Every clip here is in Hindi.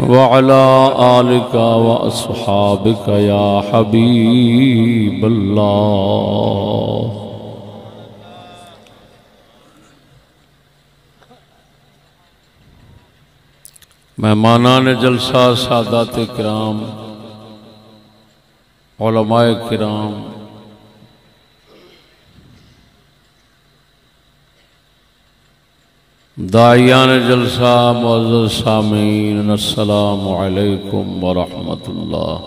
वाला आल का वसहाब या हबीब मेहमाना ने जलसा सादात कराम कराम दायान जलसा मुआज़ सामीन असलकुम वरहमतुल्लाह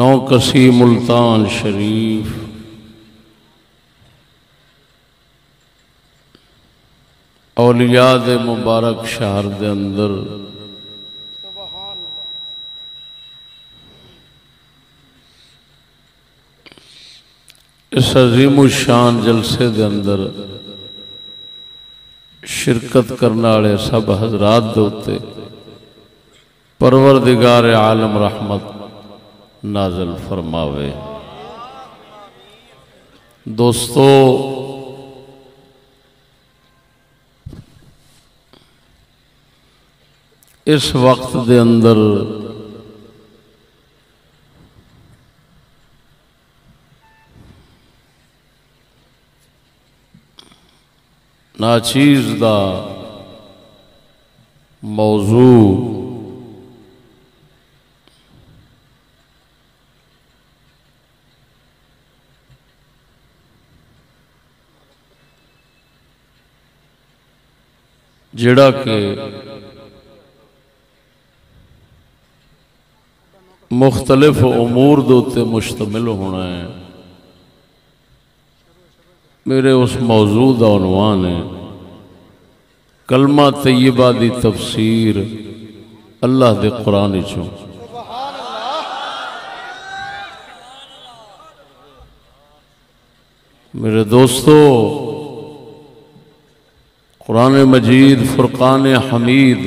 नौ कसी मुल्तान शरीफ। औलिया मुबारक शहर के अंदर इस अजीम शान जलसे दे अंदर शिरकत करने वाले सब हजरात दे उत्ते परवरदिगार आलम रहमत नाजल फरमावे। दोस्तों, इस वक्त दे अंदर नाचीज का मौजू जड़ा के मुख्तलिफ़ उमूर उत्ते मुश्तमिल होना है मेरे उस मौजू का उनवान है। कलमा तय्यबा की तफसीर अल्लाह के कुरान चो मेरे दोस्तों, कुरान मजीद, फुरकान हमीद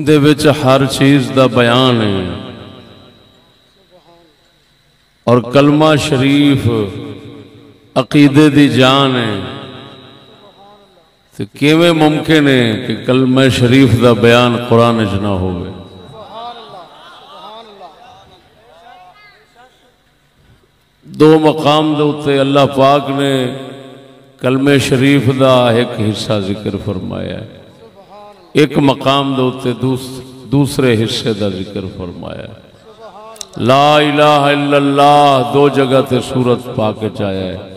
दे विच हर चीज़ का बयान है। और कलमा शरीफ अकीदे की जान है। तो किमें मुमकिन है कि कलमा शरीफ का बयान कुरान च ना हो दो मकाम के उत्ते अल्लाह पाक ने कलमे शरीफ का एक हिस्सा ज़िक्र फरमाया एक मकाम के उत्ते दूस, दूसरे हिस्से का ज़िक्र फरमाया ला इल्लल्लाह दो जगह ते सूरत पाके चाया है।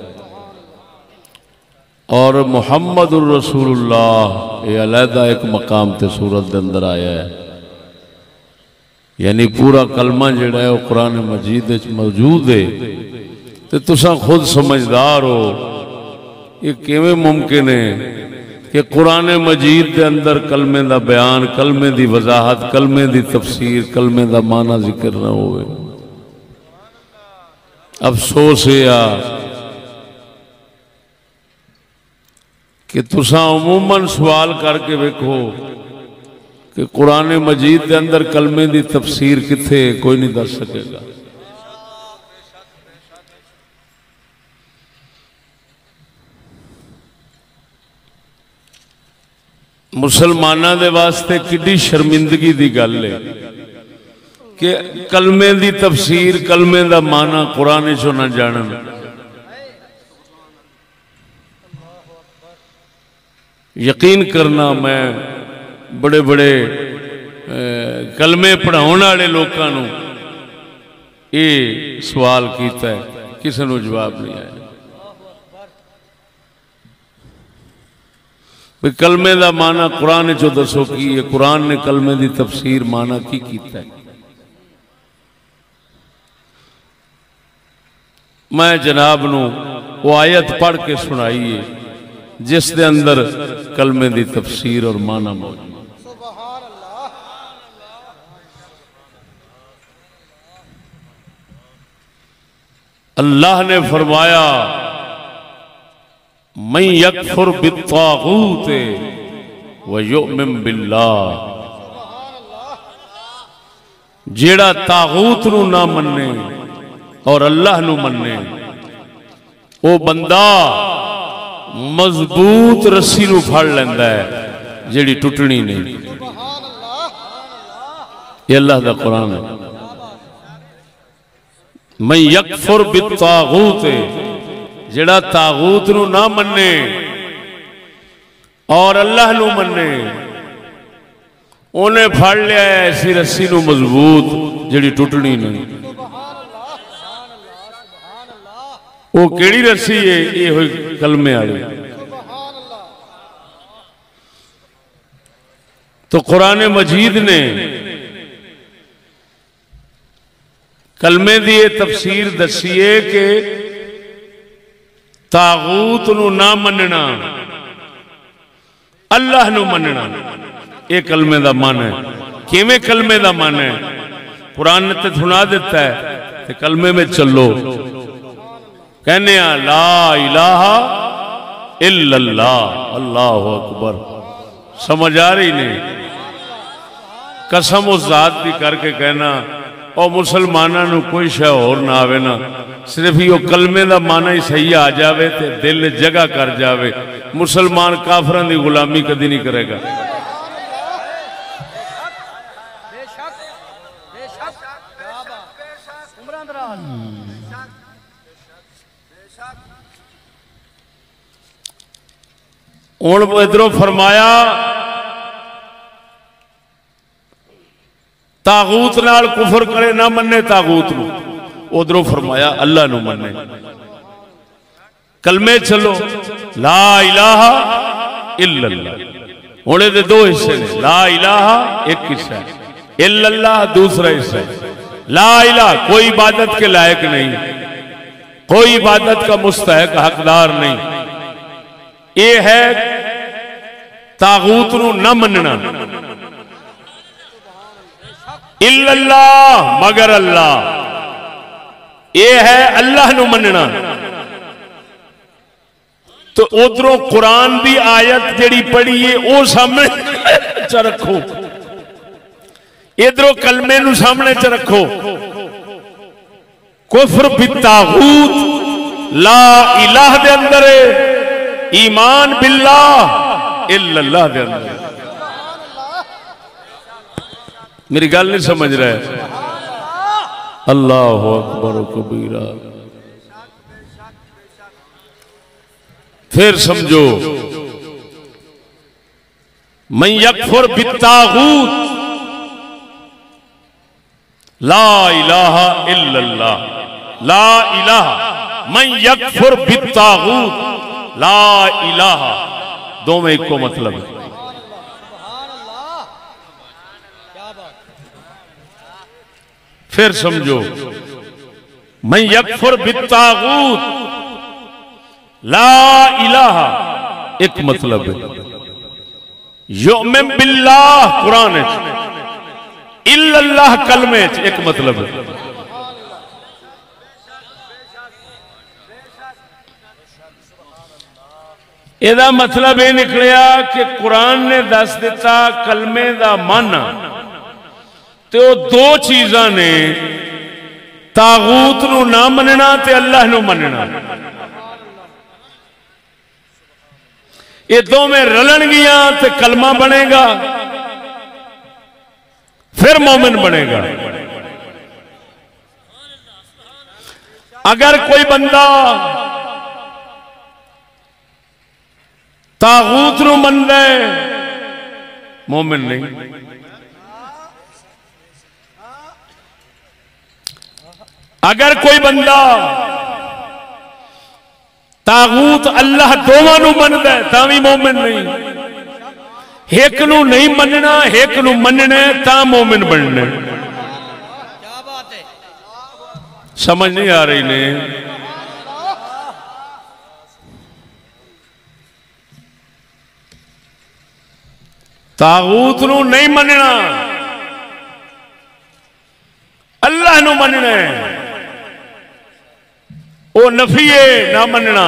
और मुहम्मद रसूलुल्लाह, ये अलहदा एक मकाम ते सूरत के अंदर आया है। यानी पूरा कलमा जड़ा है वह कुरान मजीद मौजूद है। तो तुसा खुद समझदार हो, ये किमें मुमकिन है कि कुरान मजीद के अंदर कलमे का बयान, कलमे की वजाहत, कलमे की तफसीर, कलमे का माना ज़िक्र ना हो अफसोस है कि तुसा अमूमन सवाल करके वेखो कि कुरान मजीद के अंदर कलमे की तफसीर कितने कोई नहीं दस सकेगा। मुसलमाना के वास्ते कि शर्मिंदगी की गल है कि कलमे की तफसीर, कलमे का माना कुरान चो ना जानन। यकीन करना मैं बड़े बड़े कलमे पढ़ाने वाले लोगों ये सवाल किया किसी को जवाब नहीं आया। भी कलमे का माना कुरान चो दसो की है। कुरान ने कलमे की तफसीर माना की किया मैं जनाब न आयत पढ़ के सुनाई है। जिस दे अंदर कलमे की तफसीर और माना मौजूद। अल्लाह ने फरमाया, मैं यकफुर बितागूत व युमिन बिल्लाह। जेड़ा तागूत नु ना मन्ने और अल्लाह नु मन्ने, वो बंदा मज़बूत रस्सी फड़ लेंदा है, जेड़ी टुटनी नहीं। अल्लाह का कुरान है। मैं यकफुर बितागूत जड़ा तागूत न ना मन्ने, और अल्लाह न मन्ने, उन्हें फड़ लिया ऐसी रस्सी मज़बूत जी टुटनी नहीं। वो केड़ी रस्सी है, ये कलमे वाली तो कुरान मजीद ने कलमे की तफसीर दसी है कि तागूत ना मनना अल्लाह मनना यह कलमे का मन है। किमें कलमे का मन है? कुरान ने तो सुना दिता है कलमे में चलो। कहने ला इलाहा इल्लल्लाह, अल्लाह अकबर। समझ आ रही नहीं? कसम उस जात की करके कहना और मुसलमानों कोई शह होर ना आवे ना। सिर्फ़ यो कलमे का माना ही सही आ जाए तो दिल जगह कर जाए मुसलमान काफर की गुलामी कदी नहीं करेगा। हूँ इधरों फरमाया, तागूत नाल कुफर करे ना मने तागूत उधरों फरमाया, अल्लाह न मन्ने। कलमे चलो, ला इलाहा इल्लल्लाह। हूँ ये दो हिस्से ने, ला इलाहा एक हिस्सा इल्लल्लाह दूसरा हिस्सा है। ला इलाह कोई इबादत के लायक नहीं, कोई इबादत का मुस्तक हकदार नहीं। ये है तागूत न मनना इल्लल्लाह मगर अल्लाह यह है अल्लाह नु मनना तो उधरों कुरान की आयत जी पढ़ी है वह सामने च रखो इधरों कलमे सामने च रखो कुफर बितागूत ला इलाह दे अंदर ईमान बिल्ला इल्लल्लाह दे अंदर। मेरी गल नहीं समझ रहे अल्लाह अकबर कबीरा। फिर समझो, मैं यकफुर बितागूत ला इलाहा इल्लल्लाह। ला इलाहा। मैं यकफुर बितागूत ला इलाहा। दो में एक को मतलब फिर समझो, मैं यकफुर बितागूत ला इलाहा, एक मतलब है। योम बिल्लाह, कुरान इल्लल्लाह, कलमे एक मतलब है। ਇਹਦਾ मतलब ਇਹ ਨਿਕਲਿਆ ਕਿ ਕੁਰਾਨ ਨੇ ਦੱਸ ਦਿੱਤਾ ਕਲਮੇ ਦਾ ਮਾਨਾ ਤੇ ਉਹ ਦੋ ਚੀਜ਼ਾਂ ਨੇ ਤਾਗੂਤ ਨੂੰ ਨਾ ਮੰਨਣਾ ਤੇ ਅੱਲਾਹ ਨੂੰ ਮੰਨਣਾ ये दोवें रलनगियां तो कलमा बनेगा फिर मोमिन बनेगा अगर कोई बंदा तागूत नु है। मोमिन नहीं। अगर कोई बंदा तागूत अल्लाह दोवां मनता है, ता भी मोमिन नहीं। एक नहीं मनना, एक मनना ता मोमिन बनना समझ नहीं आ रही ने? तागूत नहीं मनना अल्लाह मनना वो नफीए ना मनना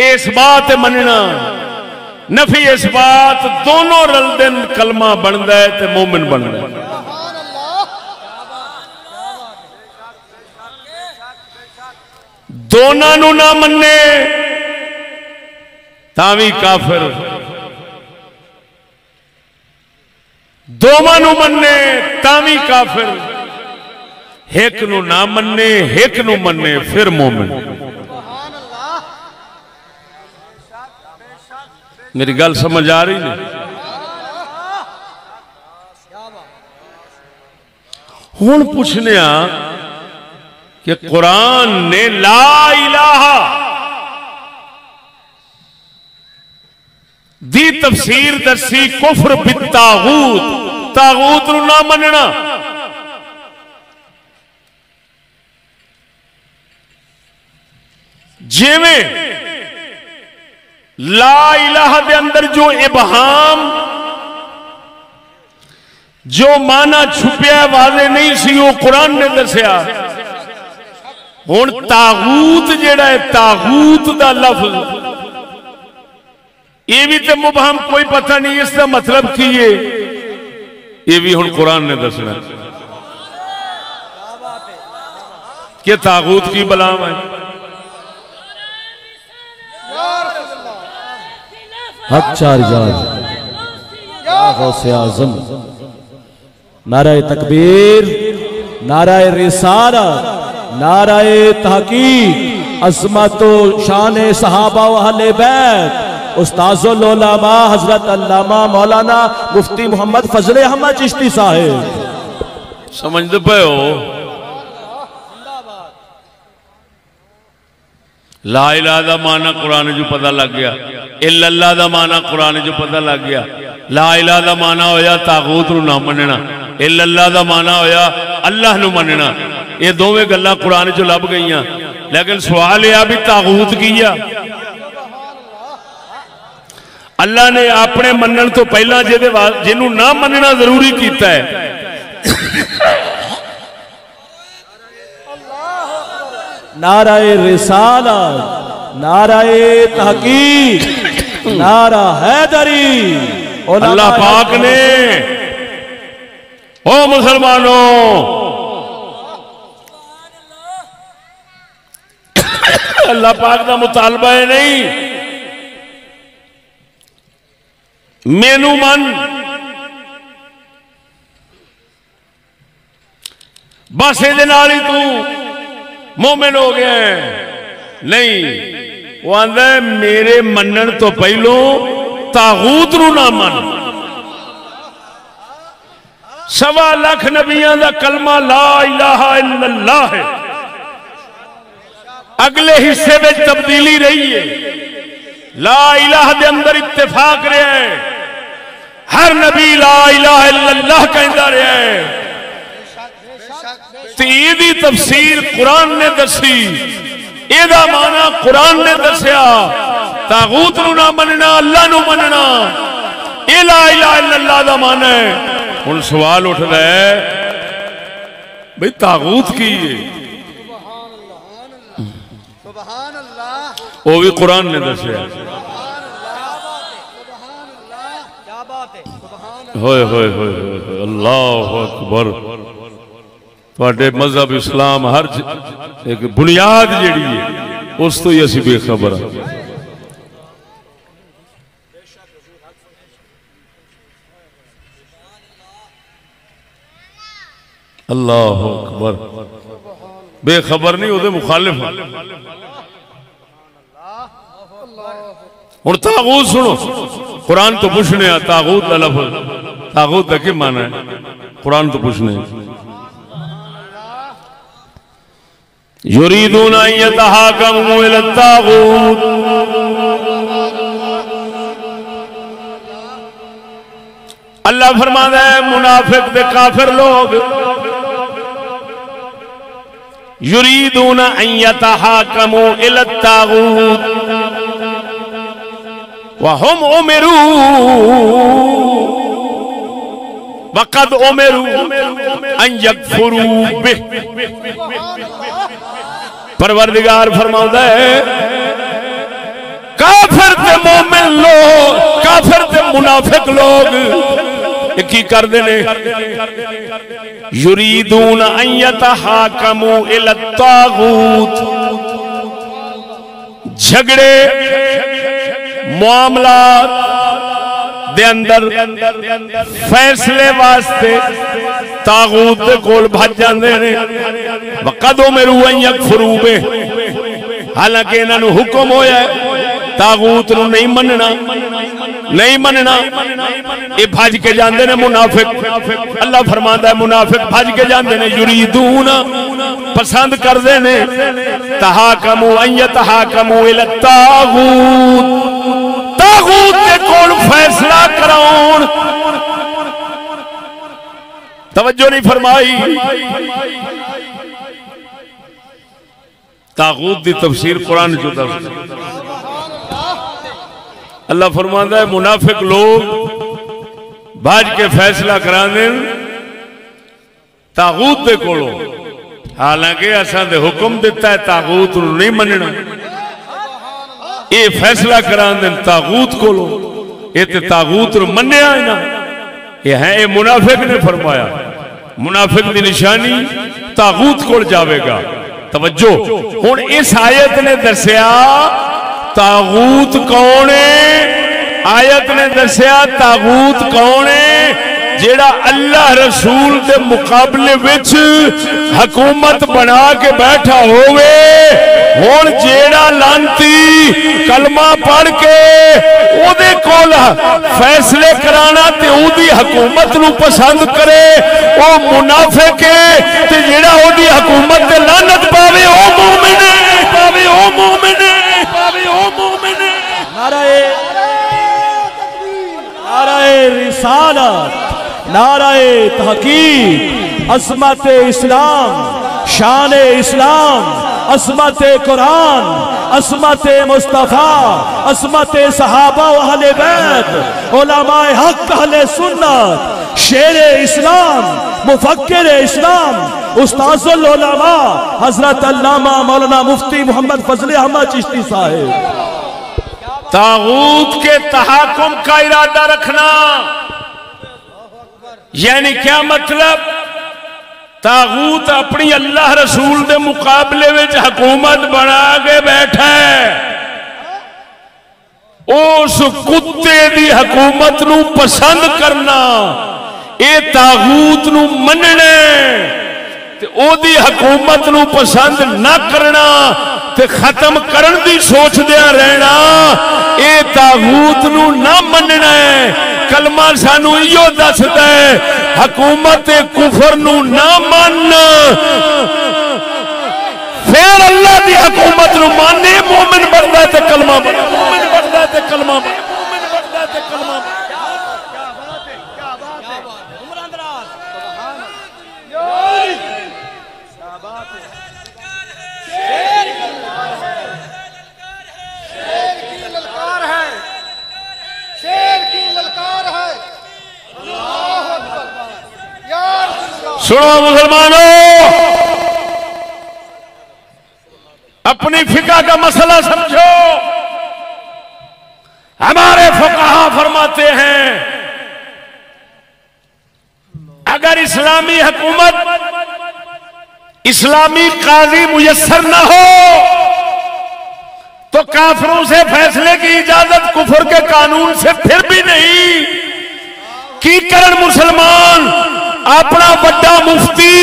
इस बात मनना नफी इस बात, दोनों रल दिन कलमा बनता है तो मोमिन बनता है। दोनों ना मन्ने तावी काफिर। दोवां मन्ने, तावी काफिर। एक नु ना मन्ने, एक नु मन्ने, फिर मोमिन। मेरी गल समझ आ रही है हूँ पूछने कि कुरान ने ला इलाहा दी तफसीर दसी कुफर भी तागूत। नु मनना जिमें ला इलाहा दे अंदर जो इबहाम, जो माना छुपया वादे नहीं सी, वो कुरान ने दसिया। हूँ तागूत जेड़ा है, तागूत का लफ्ज। ये भी तो मुबहम कोई पता नहीं, इसका मतलब की है ये भी हूँ कुरान ने दसना। कि तागूत की बलाम है आज़म। नाराय तकबीर नाराय रिसालत नाराय तहकीक अजमत शान सहाबा अहले बैत। उस्ताजुलमा हज़रत अल्लामा मौलाना मुफ्ती मोहम्मद फजल अहमद चिश्ती साहेब। पे हो? ला इला माना कुरान जो पता लग गया। इल्ला का माना कुरान जो पता लग गया। ला इला का माना होया ना मनना। इल्ला का माना होया अल्लाह मनना। गल्ला कुरान चो लभ गई लेकिन सवाल यह भी तागूत की अल्लाह ने अपने मनन तो पहला जिन्हों ना मनना ज़रूरी किया नाराय रिसालत नाराय तहकीक नारा हैदरी अल्लाह पाक ने। ओ मुसलमानों अल्लाह पाक का मुतालबा है नहीं। मेनू मन। बस ये तू मोमिन हो गया नहीं, वो आंदा मेरे मनन तो पहलों तागूत ना मन। सवा लख नबिया का कलमा ला इलाहा इल्लल्लाह है। अगले हिस्से में तब्दीली रही है। ला इलाह दे अंदर इत्तेफाक रहा है। हर नबी ला इलाहा इल्लल्लाह कहता रहा है। दी तफसीर कुरान ने दसी। एदा माना कुरान ने दसिया तागूत नु ना मनना अल्लाह नु मनना। ए ला इलाहा इल्लल्लाह दा माना है। हुन सवाल उठदा है भाई तागूत की है? वो भी कुरान ने दसिया। होए होए होए होए अल्लाह अकबर। थोड़े मज़हब इस्लाम हर एक बुनियाद जी उस तो ही असं बेखबर हाँ अल्लाह अकबर। बेखबर नहीं वो मुखालिफ हूँ तागूत सुनो कुरान तो पूछने तागूत का लफज। तागूत का माना है? कुरान तो कुछ पूछने युरीदून तागूत। अल्लाह फरमाता है, मुनाफिक दे काफिर लोग। युरीदून यतहाकमू इला तागूत। वहुम उमिरू वक़द उमिरू अन यकफुरू बिह परवरदिगार फरमाता है काफिर ते मोमिन लोग काफिर ते मुनाफिक लोग की करते ने युरीदून अन यतहाकमू इला तागूत झगड़े मामला दे अंदर फैसले वास्ते तागूत कोल भज जाते ने। कदों मेरू फरूबे हालाँकि इन्हों हुक्म होया तागूत नहीं मनना नहीं मनना। ये भज के जाते ने मुनाफिक। अल्लाह फरमाता है, मुनाफिक भज के जाते ने, युरीदून पसंद करते ने। तहाकमू अय्य तहाकमू इला तागूत। फैसला कराउन तवज्जो नहीं फरमाई। तागूत की तफसीर कुरान दस। अल्लाह फरमाता है, मुनाफिक लोग बाज के फैसला करा दें तागूत के कोलो। हालाँकि असा हुक्म दिता है तागूत नहीं मनना ये फैसला करा दिन तागूत को ये ते तागूत मन्या ना। ये है, ये मुनाफिक ने फरमाया। मुनाफिक की निशानी तागूत को जाएगा तवज्जो। हूँ इस आयत ने दसिया, तागूत कौन है? आयत ने दसिया, तागूत कौन है? जेड़ा अल्लाह रसूल के मुकाबले विच हकूमत बना के बैठा होवे हुन जेड़ा लांती कलमा पढ़ के ओदे कोल फैसले कराना ते ओदी हुकूमत नु पसंद करे ओ मुनाफिक है ते जेड़ा ओदी हुकूमत ते लानत पावे ओ मोमिन पावे ओ मोमिन पावे ओ मोमिन है। नाराए नाराए रिसालत। नाराए तहकीक असमत इस्लाम शान इस्लाम असमत कुरान असमत मुस्तफ़ा असमत सहाबा उलमाए हक सुन्नत शेर इस्लाम मुफक्र इस्लाम, उस्ताजुल हज़रत अल्लामा मौलाना मुफ्ती मोहम्मद फजल अहमद चिश्ती साहेब। तागूत के तहाकुम का इरादा रखना। यानी क्या मतलब? तागूत अपनी अल्लाह रसूल के मुकाबले में हकूमत बना के बैठा है। उस कुत्ते की हकूमत पसंद करना ये तागूत मनना हुकूमत पसंद ना करना खत्म करन दी सोचदिया रहना। ये तागूत नु मनना है कलमा सानू इो दसदा हुकूमत कुफर नु मन। फिर अल्लाह की हुकूमत माने मोमिन बनता है कलमा बने। मोमिन बनता है ते कलमा बने मोमिन बनता है ते कलमा बने ललकार है शेर की ललकार है अल्लाह अकबर या रसूलल्लाह सुनो मुसलमानों। अपनी फिका का मसला समझो। हमारे फुकाहा फरमाते हैं, अगर इस्लामी हुकूमत, इस्लामी काजी मुयसर न हो तो काफरों से फैसले की इजाज़त कुफर के कानून से फिर भी नहीं। की करण मुसलमान अपना बड़ा मुफ्ती।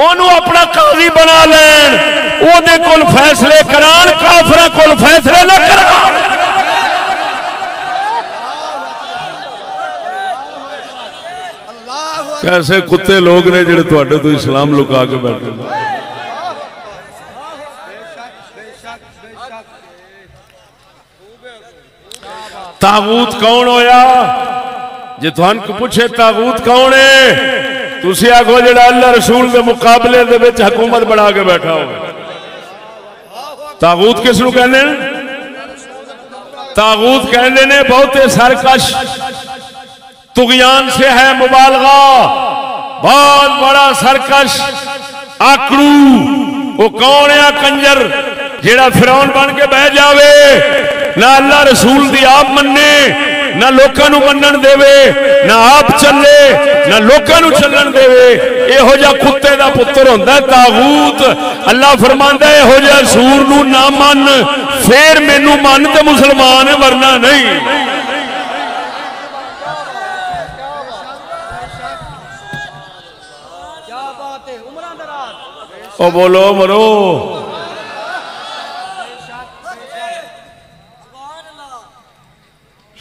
ओनू अपना काजी बना लैन। ओदे कोल फैसले करान, काफर कोल फैसले ना कर कैसे कुत्ते लोग ने जो थोड़े तो इस्लाम लुका के बैठे ताबूत कौन होया? जे थान को पूछे ताबूत कौन है? तुसी आखो जेड़ा अल्लाह रसूल के मुकाबले हकूमत बना के बैठा हो। ताबूत किसनों कहने ताबूत कहंदे ने, बहुते सरकश। तुगयान से है मुबालगा। बहुत बड़ा सरकश। आकड़ू। वो कौन है कंजर? जेड़ा फिरौन बन के बह जावे। ना अल्लाह रसूल की आप मन्ने। ना लोगों मन दे ना आप चले ना लोगों चलन दे योजा कुत्ते का पुत्र होंगे ताबूत अल्लाह फरमाना योजा सूर ना मन फिर मैनू मन तो मुसलमान वरना नहीं बोलो मरो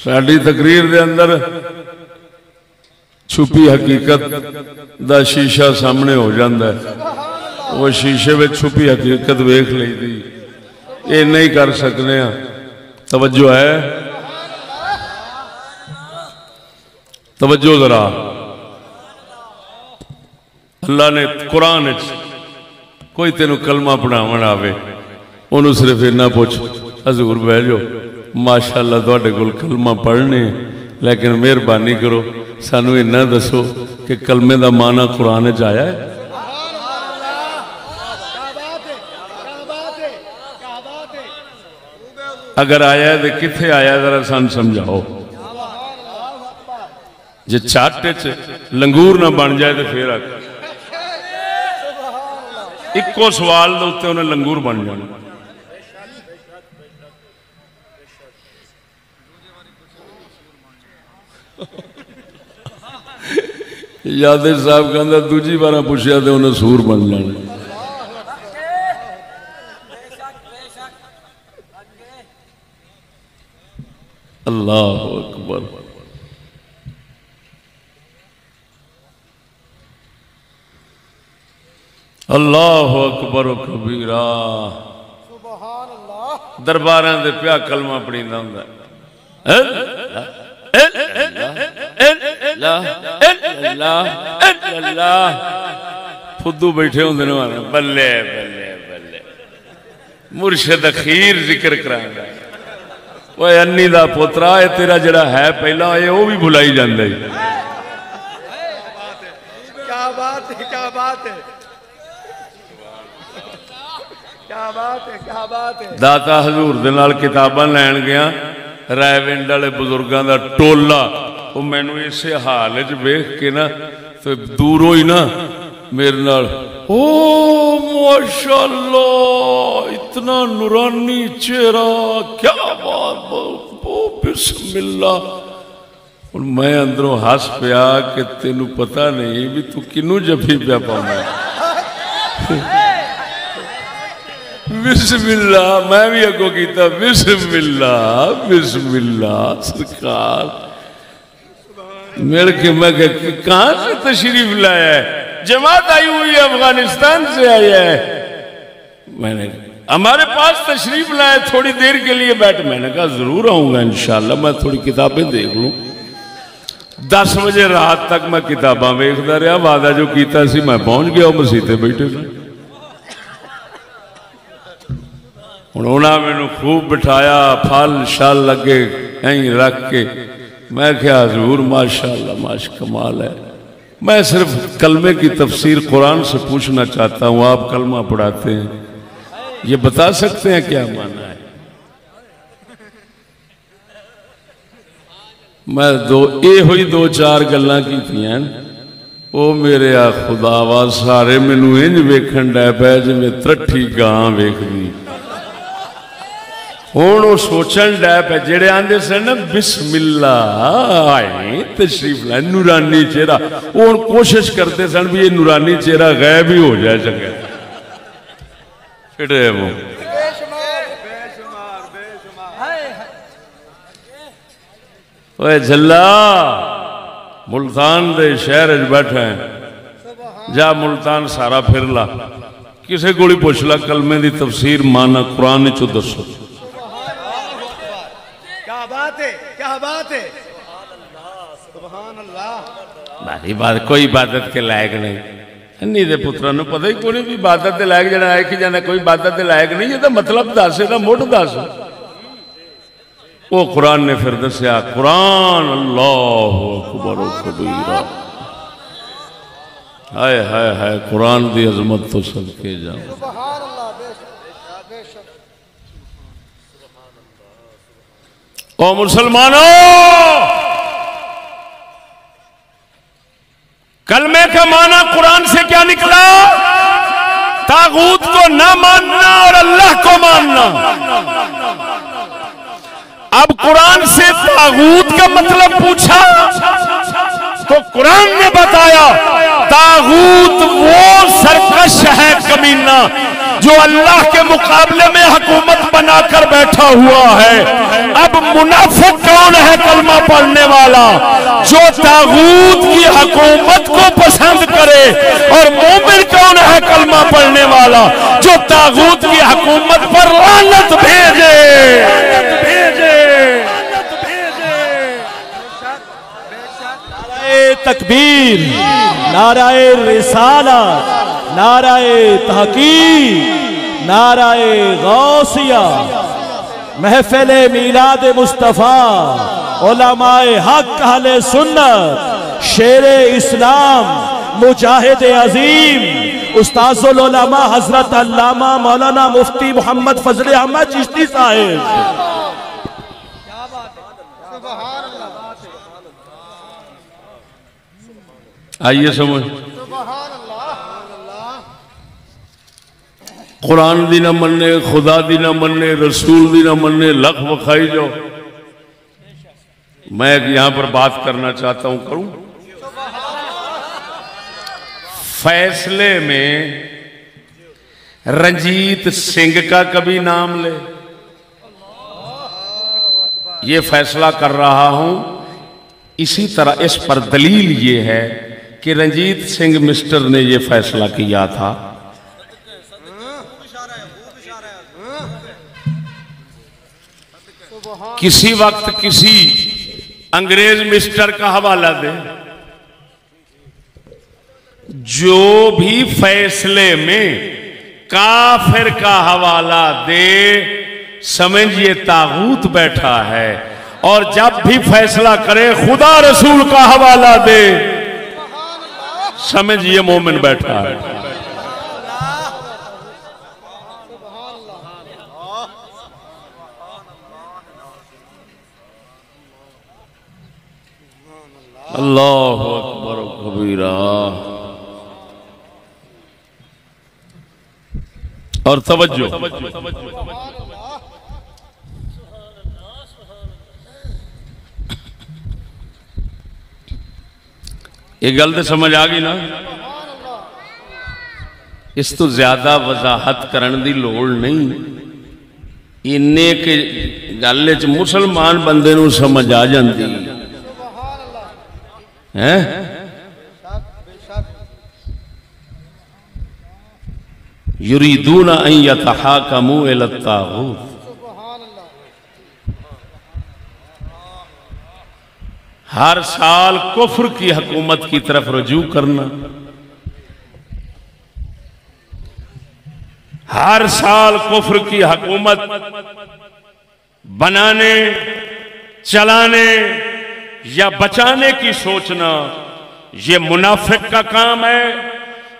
ਸਾਡੀ ਤਕਰੀਰ ਦੇ ਅੰਦਰ ਛੁਪੀ ਹਕੀਕਤ ਦਾ ਸ਼ੀਸ਼ਾ ਸਾਹਮਣੇ ਹੋ ਜਾਂਦਾ ਹੈ ਉਹ ਸ਼ੀਸ਼ੇ ਵਿੱਚ ਛੁਪੀ ਹਕੀਕਤ ਵੇਖ ਲਈਦੀ ਇਹ ਨਹੀਂ ਕਰ ਸਕਨੇ ਆ ਤਵੱਜੋ ਹੈ ਤਵੱਜੋ ਜ਼ਰਾ ਅੱਲਾ ਨੇ ਕੁਰਾਨ ਵਿੱਚ ਕੋਈ ਤੈਨੂੰ ਕਲਮਾ ਪੜਾਵਣ ਆਵੇ ਉਹਨੂੰ ਸਿਰਫ ਇੰਨਾ ਪੁੱਛ ਹਜ਼ੂਰ ਬਹਿ ਜਾਓ ਮਾਸ਼ਾਅੱਲਾ, ਤੁਹਾਡੇ ਕੋਲ ਕਲਮਾ ਪੜ੍ਹਨੇ ਲੇਕਿਨ ਮਿਹਰਬਾਨੀ ਕਰੋ। ਸਾਨੂੰ ਇੰਨਾ ਦੱਸੋ ਕਿ ਕਲਮੇ ਦਾ ਮਾਨਾ ਕੁਰਾਨ ਵਿੱਚ ਆਇਆ ਹੈ। ਅਗਰ ਆਇਆ ਤੇ ਕਿੱਥੇ ਆਇਆ ਜ਼ਰਾ ਸਾਨੂੰ ਸਮਝਾਓ। ਜੇ ਛੱਟ ਚ ਲੰਗੂਰ ਨਾ ਬਣ ਜਾਏ ਤੇ ਫੇਰ ਆ ਇੱਕੋ ਸਵਾਲ ਦੇ ਉੱਤੇ ਉਹਨੇ ਲੰਗੂਰ ਬਣ ਜਾਣਾ। यादिर साहब कहता दूजी बार पूछा तो उन्हें सूर बन जाने। अल्लाह अकबर। अल्लाह अकबर कबीरा। दरबार से प्या कलमा पड़ी होंगे फुदू बैठे होंगे बल्ले बल्ले बल्ले। मुर्शद अखीर ज़िक्र करा वो अन्नी का पोतरा है तेरा जरा है पहला ये वो भी बुलाई जाता है क्या बात है क्या बात है। क्या बात है क्या बात है। दाता हजूर दे किताबा लैन गया रायविंड वाले बुज़ुर्गों का टोला। ਉਹ ਮੈਨੂੰ ਇਸੇ ਹਾਲ ਵਿੱਚ ਵੇਖ ਕੇ ਨਾ ਤੇ ਦੂਰੋਂ ਹੀ ਨਾ ਮੇਰੇ ਨਾਲ ਓ ਮਾਸ਼ਾਅੱਲਾ ਇਤਨਾ ਨੂਰਾਨੀ ਚਿਹਰਾ ਕੀ ਬਾਤ ਉਹ ਬਿਸਮਿਲ੍ਲਾ ਹੁਣ ਮੈਂ ਅੰਦਰੋਂ ਹੱਸ ਪਿਆ ਕਿ ਤੈਨੂੰ ਪਤਾ ਨਹੀਂ ਵੀ ਤੂੰ ਕਿਨੂੰ ਜੱਫੀ ਪਿਆ ਪਾਉਂਦਾ ਬਿਸਮਿਲ੍ਲਾ ਮੈਂ ਵੀ ਅੱਗੋਂ ਕੀਤਾ ਬਿਸਮਿਲ੍ਲਾ ਬਿਸਮਿਲ੍ਲਾ ਸਰਕਾਰ मिल के मैं कहा से तशरीफ़ लाया है? जमात आई हुई अफ़गानिस्तान से आई है। मैंने हमारे पास तशरीफ़ लाया, थोड़ी देर के लिए बैठ। मैंने कहा, ज़रूर आऊँगा, इंशाल्लाह, मैं थोड़ी किताबें देख लू। दस बजे रात तक मैं किताबा वेखता रहा, वादा जो किया मैं पहुँच गया मसीते बैठे हूँ उन्होंने मैनू खूब बिठाया, फल, शल लगे यहीं रख के मैं क्या हजूर माशा माश कमाल है। मैं सिर्फ़ कलमे की तफसीर कुरान से पूछना चाहता हूँ, आप कलमा पढ़ाते हैं। ये बता सकते हैं क्या माना है? मैं दो ये हुई दो चार गल् की थी ओ मेरे आ खुदावा, सारे मैनू इंज वेखन डे पै जिमें त्रठी गां दी ਹੁਣ ਉਹ ਸੋਚਣ ਡੈ ਪਏ ਜਿਹੜੇ ਆਂਦੇ ਸਨ ਨਾ ਬਿਸਮਿਲ੍ਲਾ ਆਏ ਤਸ਼ਰੀਫ ਲੈ ਨੂਰਾਨੀ ਚਿਹਰਾ ਉਹ ਹੁਣ ਕੋਸ਼ਿਸ਼ ਕਰਦੇ ਸਨ ਵੀ ਇਹ ਨੂਰਾਨੀ ਚਿਹਰਾ ਗਾਇਬ ਹੀ ਹੋ ਜਾਏ ਚੰਗਾ ਫਿਰੇ ਉਹ ਓਏ झल्ला मुल्तान दे शहर च बैठा है जा मुल्तान सारा फिर ला किसे को पुछ ला कलमे की तफसीर माना कुरान चो दसो क्या बात है क्या बात है सुभान अल्लाह बारी बात कोई इबादत के लायक नहीं अन्नी दे पुत्रा नु पता ही कोई भी इबादत के लायक जना है कि जाना कोई इबादत के लायक नहीं ये तो मतलब दस ਇਹਦਾ ਮੁੱਢ ਦੱਸ ਉਹ ਕੁਰਾਨ ਨੇ ਫਿਰ ਦੱਸਿਆ ਕੁਰਾਨ ਅੱਲਾਹੁ ਅਕਬਰ ਕਬੀਰਾ ਹਾਏ ਹਾਏ ਹਾਏ ਕੁਰਾਨ ਦੀ ਅਜ਼ਮਤ ਤੋਂ ਸਦਕੇ ਜਾ सुभान ओ मुसलमानों! कलमे का माना कुरान से क्या निकला? तागूत को ना मानना और अल्लाह को मानना। अब कुरान से तागूत का मतलब पूछा तो कुरान ने बताया, तागूत वो सरकश है कमीना। जो अल्लाह के मुकाबले में हुकूमत बनाकर बैठा हुआ है, अब मुनाफिक कौन है कलमा पढ़ने वाला? जो ताबूत की हकूमत को पसंद करे और मोमिन कौन है कलमा पढ़ने वाला? जो ताबूत की हकूमत पर लानत भेजे। तकबीर, नाराए रिसालत नाराए तहकीक, नाराए गौसिया, महफिल मीलाद मुस्तफ़ा, उलमाए हक, अहले सुन्नत, शेर इस्लाम, मुजाहिद अजीम उस्ताजुलमा हज़रत अल्लामा मौलाना मुफ्ती मोहम्मद फजल अहमद चिश्ती साहेब सुभान अल्लाह आइए समझ। कुरान दी ना मन्ने खुदा दी ना मन्ने रसूल दी ना मन्ने लख वखाई जाओ। मैं यहाँ पर बात करना चाहता हूँ करूँ? फैसले में रंजीत सिंह का कभी नाम ले। ये फैसला कर रहा हूँ। इसी तरह इस पर दलील ये है कि रंजीत सिंह मिस्टर ने ये फैसला किया था। किसी वक्त किसी अंग्रेज़ मिस्टर का हवाला दे। जो भी फैसले में काफिर का हवाला दे, समझिए ताबूत बैठा है। और जब भी फैसला करे, खुदा रसूल का हवाला दे। समझिए मोमिन बैठा है। अल्लाह अकबर कबीरा। और तवज्जो। ये गल तो समझ आ गई ना? इस तो ज़्यादा वजाहत करने की लोड़ नहीं। इन्ने के गल च मुसलमान बंदे नु समझ आ जाती है? युरीदून अन यतहाकमू इला तागूत। हर साल कुफ्र की हकूमत की तरफ़ रजू करना। हर साल कुफ्र की हुकूमत बनाने, चलाने या बचाने की सोचना, ये मुनाफिक का काम है।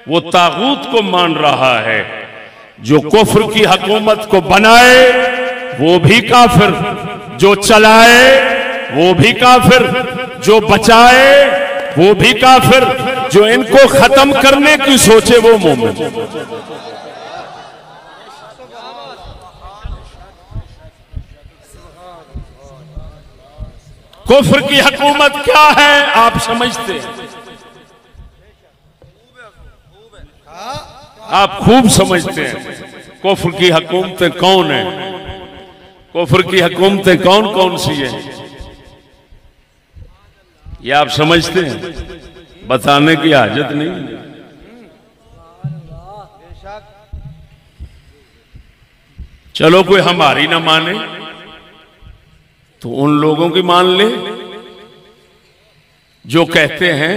वो तागूत को मान रहा है। जो कुफ्र की हुकूमत को बनाए, वो भी काफिर। जो चलाए, वो भी काफिर। जो बचाए, वो भी काफिर। जो इनको खत्म करने की सोचे, वो मोमिन। कुफर की हकूमत क्या है, आप समझते हैं। आप खूब समझते हैं, कुफर की हकूमतें कौन है? कुफर की हकूमतें कौन कौन सी है? ये आप समझते हैं? बताने की हाजत नहीं। चलो कोई हमारी ना माने तो उन लोगों की मान ले, जो कहते हैं,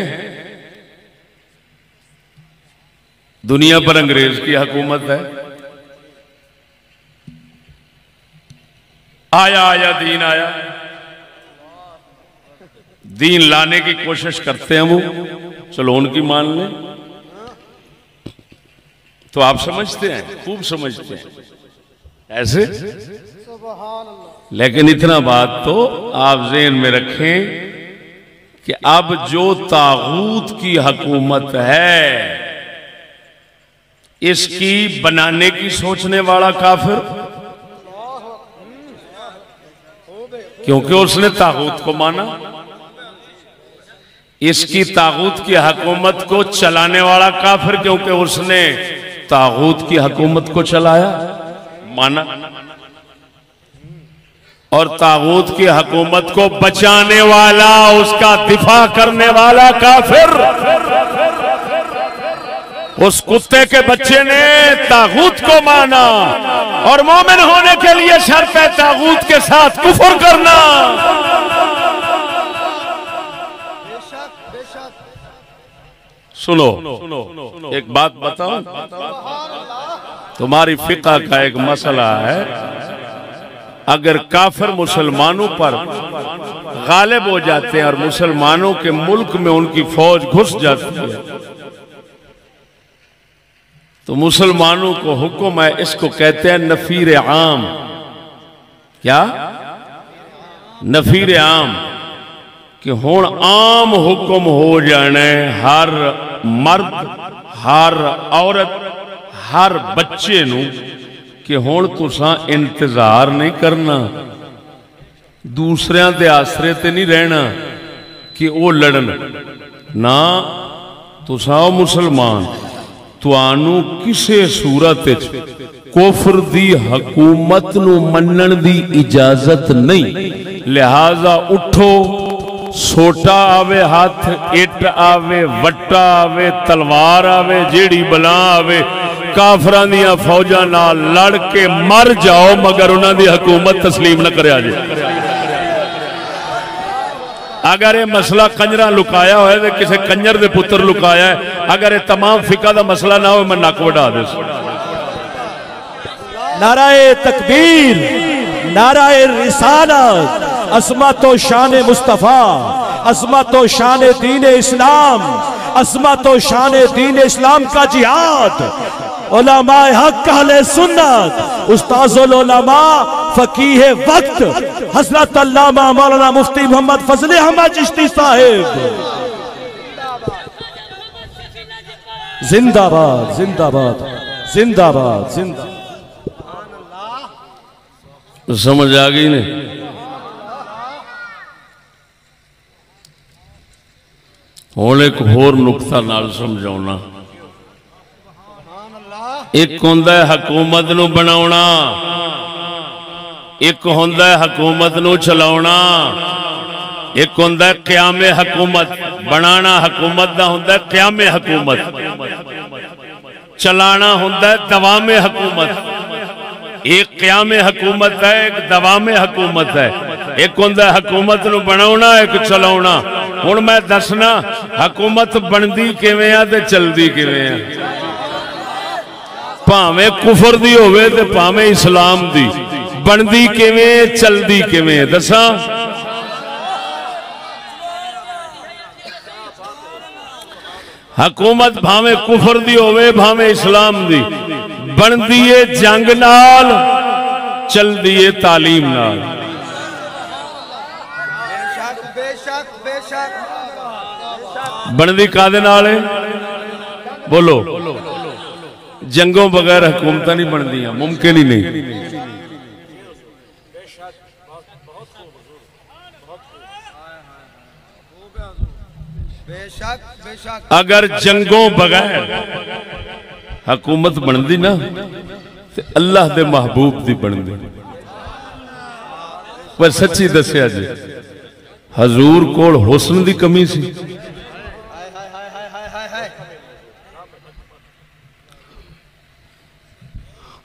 दुनिया पर अंग्रेज़ की हुकूमत है। आया आया, दीन आया। दीन लाने की कोशिश करते हैं वो। चलो उनकी मान लें। तो आप समझते हैं, खूब समझते हैं। ऐसे? लेकिन इतना बात तो आप जेन में रखें कि अब जो तागूत की हुकूमत है, इसकी बनाने की सोचने वाला काफिर। क्योंकि उसने तागूत को माना। इसकी तागूत की हकूमत को चलाने वाला काफिर क्योंकि उसने तागूत की हुकूमत को चलाया? माना। और तागूत की हुकूमत को बचाने वाला, उसका दिफा करने वाला काफिर। उस कुत्ते के बच्चे ने तागूत को माना। और मोमिन होने के लिए शर्त है तागूत के साथ कुफर करना। सुनो। एक बात बताओ तुम्हारी फिका का एक मसला है। अगर काफिर मुसलमानों पर गालिब हो जाते हैं और मुसलमानों के मुल्क में उनकी फौज घुस जाती है तो मुसलमानों को हुक्म है इसको कहते हैं नफीर आम। क्या? नफीर आम। कि हुन आम हुक्म हो जाने हर ਮਰਦ ਹਰ ਔਰਤ ਹਰ ਬੱਚੇ ਨੂੰ ਕਿ ਹੁਣ ਤੁਸੀਂ ਇੰਤਜ਼ਾਰ ਨਹੀਂ ਕਰਨਾ ਦੂਸਰਿਆਂ ਦੇ ਆਸਰੇ ਤੇ ਨਹੀਂ ਰਹਿਣਾ ਕਿ ਉਹ ਲੜਨ ਨਾ ਤੁਸੀਂ ਉਹ ਮੁਸਲਮਾਨ ਤੁਹਾਨੂੰ ਕਿਸੇ ਸੂਰਤ ਵਿੱਚ ਕੁਫਰ ਦੀ ਹਕੂਮਤ ਨੂੰ ਮੰਨਣ ਦੀ ਇਜਾਜ਼ਤ ਨਹੀਂ ਲਿਹਾਜ਼ਾ ਉਠੋ सोटा आवे हाथ इट आवे वट्टा आवे तलवार आवे जेड़ी बला आवे काफर दिया फौजा न लड़ के मर जाओ मगर उन्होंने हकूमत तस्लीम न कर अगर ये मसला कंजर लुकया हो किसी कंजर के पुत्र लुकया अगर ये तमाम फिका का मसला ना हो मैं नक् वढ़ा दे नाराय तकबीर नाराय रिसाला असमत व शान मुस्तफ़ा असमत व शान दीन इस्लाम असमत व शान दीन इस्लाम का जिहाद। हक सुन्नत, उस्ताजुल उलमा, फकीह वक्त, हज़रत मौलाना मुफ्ती मोहम्मद फजल अहमद चिश्ती साहिब। जिंदाबाद जिंदाबाद जिंदाबाद जिंदाबाद। समझ आ गई ने ਹੁਣ ਇੱਕ ਹੋਰ ਨੁਕਤਾ ਨਾਲ ਸਮਝਾਉਣਾ ਇੱਕ ਹੁੰਦਾ ਹੈ ਹਕੂਮਤ ਨੂੰ ਬਣਾਉਣਾ ਇੱਕ ਹੁੰਦਾ ਹੈ ਹਕੂਮਤ ਨੂੰ ਚਲਾਉਣਾ ਇੱਕ ਹੁੰਦਾ ਹੈ ਕਿਆਮੇ ਹਕੂਮਤ ਬਣਾਉਣਾ ਹਕੂਮਤ ਦਾ ਹੁੰਦਾ ਹੈ ਕਿਆਮੇ ਹਕੂਮਤ ਚਲਾਣਾ ਹੁੰਦਾ ਹੈ ਦਵਾਮੇ ਹਕੂਮਤ एक क्याम हकूमत है एक दवाम हकूमत है एक होंगे हकूमत नु बनाना एक चलाउना हूँ मैं दसना, हकूमत बनती ते चलती आ? भावें कुफर होवे ते भावें इस्लाम दी। बनती किवें चलती किवें? दसा? हकूमत भावें कुफर दी होवे इस्लाम दी। बनती है जंग चलती है तालीम नाल। बनती कादे बोलो जंगों बगैर हुकूमत नहीं बनती मुमकिन ही नहीं अगर जंगों बगैर हकूमत बनती ना ते अल्लाह दे महबूब दी बनती पर सच्ची दसिया जी हजूर कोल हुस्न दी कमी सी।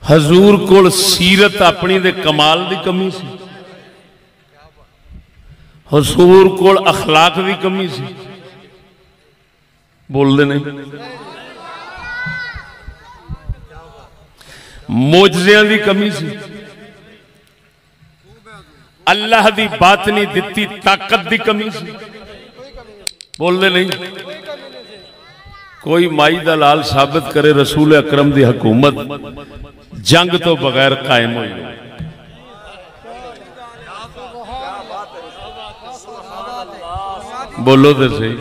हजूर कोल सीरत अपनी दे कमाल दी कमी सी। हजूर कोल अखलाक दी कमी सी बोलते नहीं मोजजियाँ दी कमी सी अल्लाह की बात नहीं दिती ताकत की कमी सी। बोलते नहीं। कोई माई का लाल साबित करे रसूल अक्रम की हकूमत, जंग तो बगैर कायम हो। बोलो तो सही।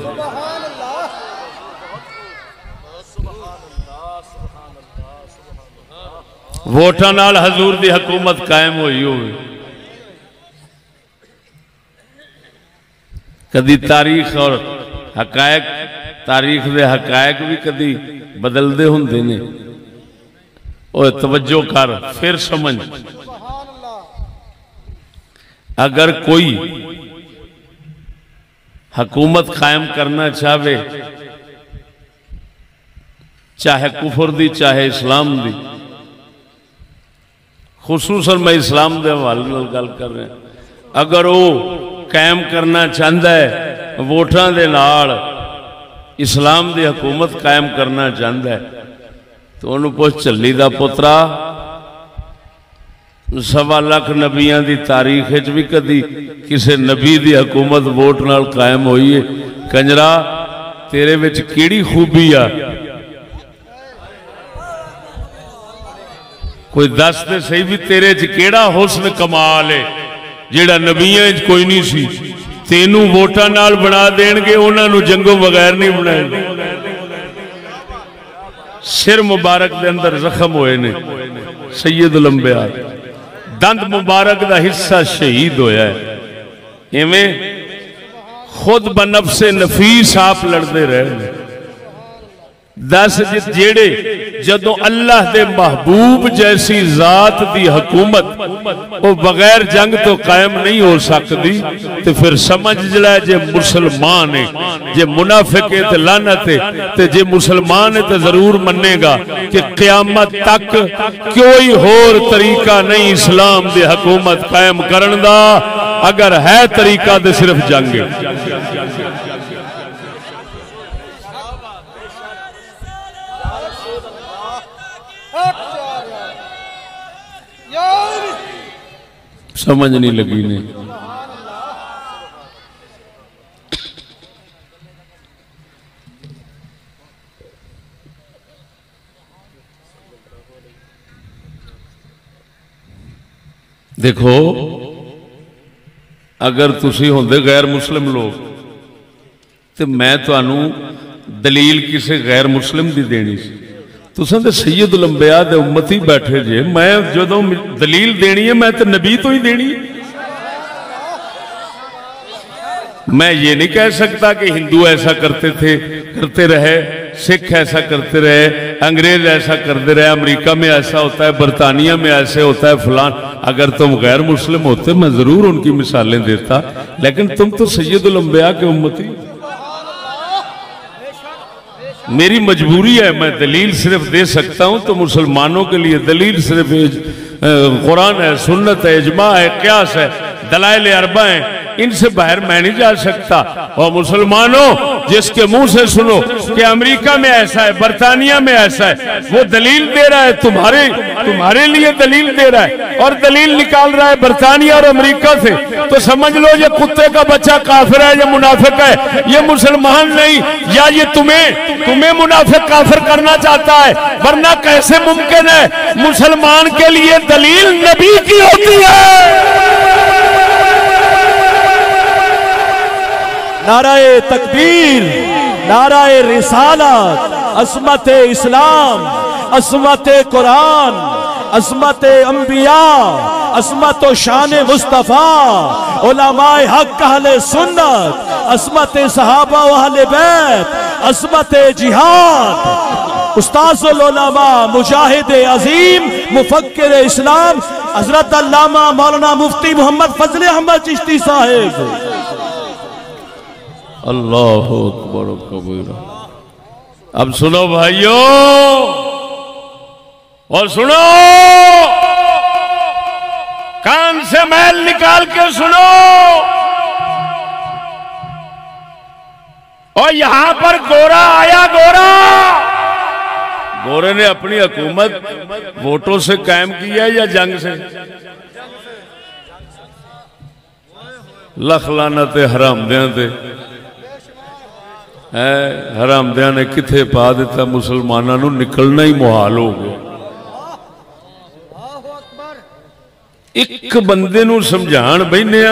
वोटां हजूर की हकूमत कायम हुई हो कदी तारीख और हकायक, तारीख के हकायक भी कभी बदलते होंगे ने। ओए, तवज्जो कर, फिर समझ। अगर कोई हकूमत कायम करना चाहे चाहे कुफर दी, चाहे इस्लाम दी, खसूसन मैं इस्लाम के हवाले गल कर रहा अगर वो कायम करना चाहता है, वोटां दे इस्लाम की हुकूमत कायम करना चाहता है। तो उन्होंने पुछ, झल्ली का पुत्रा, सवा लख नबिया की तारीख भी कदी किसी नबी की हुकूमत वोट नाल कायम हुई है। कंजरा, तेरे केड़ी खूबी आ? कोई दस ते सही भी तेरे च केड़ा हुस्न कमाल जेड़ा नबिया कोई नहीं सी, तेनू वोटां नाल बना देणगे उन्होंने जंगों बगैर नहीं बनाए। सिर मुबारक दे अंदर जख्म होए ने, सैयद लंबिया। दंद मुबारक दा हिस्सा शहीद होया खुद बनफ से नफीस आप लड़ते रहे दस जेड़े जदों अल्लाह दे महबूब जैसी जात दी हुकूमत बगैर जंग तो कायम नहीं हो सकती तो फिर समझ जला जे मुसलमान है, जे मुनाफिक है तो लानत है, ते जे मुसलमान है तो ज़रूर मनेगा कि क्यामत तक कोई होर तरीका नहीं इस्लाम दी हुकूमत कायम करन दा, अगर है तरीका तो सिर्फ़ जंग है यार समझ नहीं लगी ने देखो, अगर तुम होंगे गैर मुस्लिम लोग तो मैं थानू दलील किसी गैर मुस्लिम की देनी सी। तुसां ते सैयद लंबिया दे उम्मती बैठे जे, मैं ਜਦੋਂ दलील देनी है, मैं तो नबी तो ही देनी है। मैं ये नहीं कह सकता कि हिंदू ऐसा करते थे, करते रहे, सिख ऐसा करते रहे, अंग्रेज़ ऐसा करते रहे, अमेरिका में ऐसा होता है, बरतानिया में ऐसे होता है, फलान। अगर तुम गैर मुस्लिम होते, मैं ज़रूर उनकी मिसालें देता। लेकिन तुम तो सैयद लंबिया के उम्मती मेरी मजबूरी है, मैं दलील सिर्फ़ दे सकता हूँ तो मुसलमानों के लिए दलील सिर्फ़ कुरान है, सुन्नत है, इजमा है, क्यास है। दलाइल अरबा है, इनसे बाहर मैं नहीं जा सकता। और मुसलमानों, जिसके मुँह से सुनो कि अमेरिका में ऐसा है, बरतानिया में ऐसा है, वो दलील दे रहा है तुम्हारे तुम्हारे लिए दलील दे रहा है। और दलील निकाल रहा है बरतानिया और अमेरिका से। तो समझ लो, ये कुत्ते का बच्चा काफिर है, या मुनाफिक है। ये मुसलमान नहीं, या ये तुम्हें तुम्हें मुनाफिक काफिर करना चाहता है, वरना कैसे मुमकिन है? मुसलमान के लिए दलील नबी की होती है। नाराय तकबीर नाराय रिसालत असमत इस्लाम असमत कुरान, अजमत अम्बिया असमत शान मुस्तफ़ा, उलमाए हक अहले सुन्नत असमत सहाबा अहले बैत असमत जिहाद। उस्ताजुलमा मुजाहिद अजीम मुफक्र इस्लाम, हज़रत मौलाना मुफ्ती मोहम्मद फजल अहमद चिश्ती साहेब। अल्लाह अकबर कबीरा। अब सुनो भाइयों, और सुनो, कान से मैल निकाल के सुनो। और यहाँ पर गोरा आया गोरा। गोरे ने अपनी हुकूमत वोटों से कायम की है या जंग से? लख लाना ते हरामदियाँ ते है हरामदिया ने कितने पा दिता? मुसलमानों निकलना ही मुहाल हो गया। एक बंद समझा बहने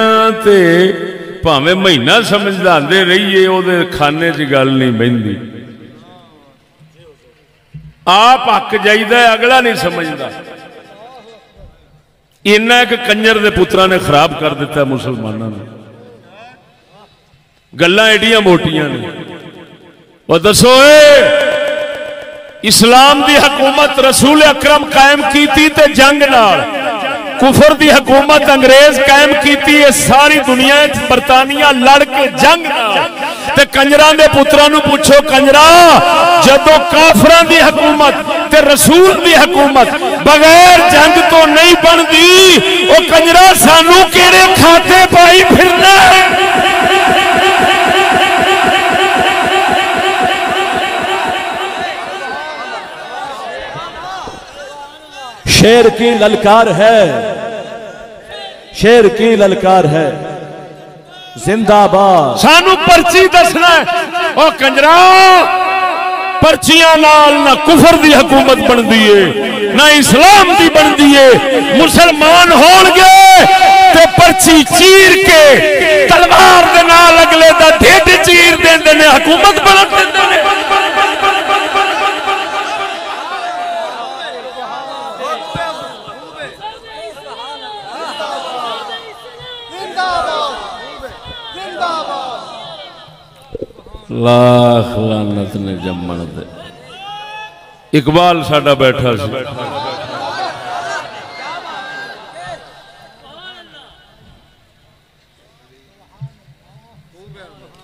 भावे महीना समझदा रहीए वो खाने च गल नहीं बहती आप हक जाइए अगला नहीं समझता इन्ना एक कंजर के पुत्रा ने खराब कर दिता मुसलमानों ने। गल् एडिया मोटिया ने। वो दसो इस्लाम की हकूमत रसूल अक्रम कायम की ते जंग नाल। कुफर की हकूमत अंग्रेज़ कायम की सारी दुनिया बरतानिया लड़ के जंग ते कंजर के पुत्रों पूछो कंजरा जो काफर की हकूमत रसूल की हकूमत बगैर जंग तो नहीं बनती वह कंजरा, सानू केड़े खाते पाई फिरना शेर की ललकार है। शेर की ललकार है। जिंदाबाद। सानू पर्ची दसना ओ कंजरा, पर्चिया लाल ना कुफर की हुकूमत बनती है, ना इस्लाम की बनती है। मुसलमान हो ते पर्ची चीर के तलवार के नाल अगले दा ढिड चीर देंगे हुकूमत बन देंगे लाख लानत ने जमन दे इकबाल साडा बैठा सी।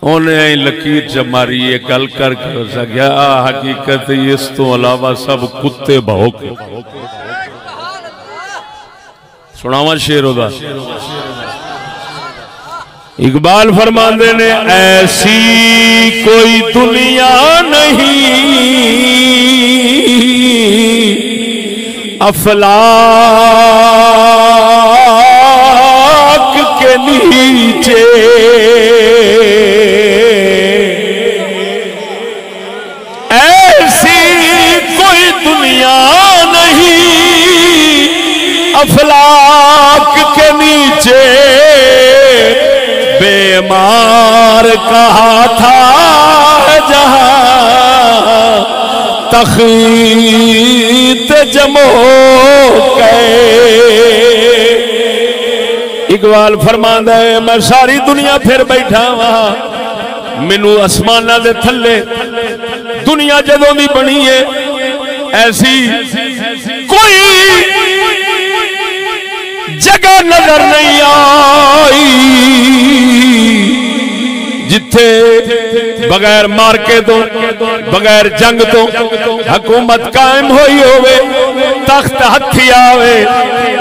उन्हें लकीर च मारी ये गल करके सकिया हकीकत इस तो अलावा सब कुत्ते भौक सुनावा शेरों का इकबाल फरमाते ने, ऐसी कोई दुनिया नहीं। अफलाक के नीचे। ऐसी कोई दुनिया नहीं। अफलाक के नीचे। बेमार कहा था जहाँ तखीत जमो गए। इकबाल फरमांदा है, मैं सारी दुनिया फिर बैठा वहाँ मैनू आसमाना दे थले दुनिया जदों दी बनी है, ऐसी कोई जगह नज़र नहीं आई। जिथे बगैर मार्के तो बगैर जंग तो हुकूमत कायम हुई तख्त हथी आवे।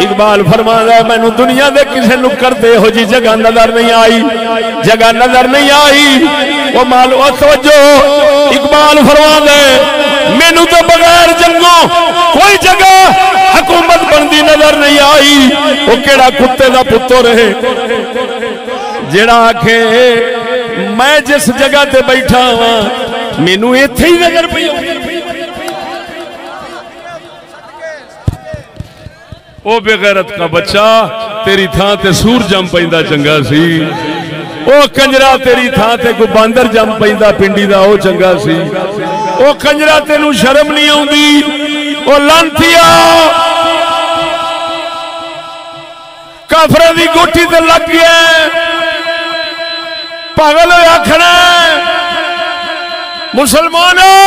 इकबाल फरमादा मैनू दुनिया के किसी नुक्कर जी जगह नज़र नहीं आई। जगह नज़र नहीं आई। वो मालूम सोचो। इकबाल फरमादा मैनू तो बगैर जंगों कोई जगह बनती नज़र नहीं आई वो केड़ा कुत्ते का पुत्र है जेड़ा आखे मैं जिस जगह ते बैठा हाँ मैनू इथे नज़र पई ओ बेगैरत का बच्चा तेरी थां ते सूर जम पैंदा चंगा सी ओ कंजरा तेरी थां ते कोई बांदर जम पैंदा पिंडी दा ओ चंगा सी ओ कंजरा तेनू शर्म नहीं आउंदी ओ लांथिया काफर की गोटी ते लग गया पागल होया खड़ा मुसलमानों,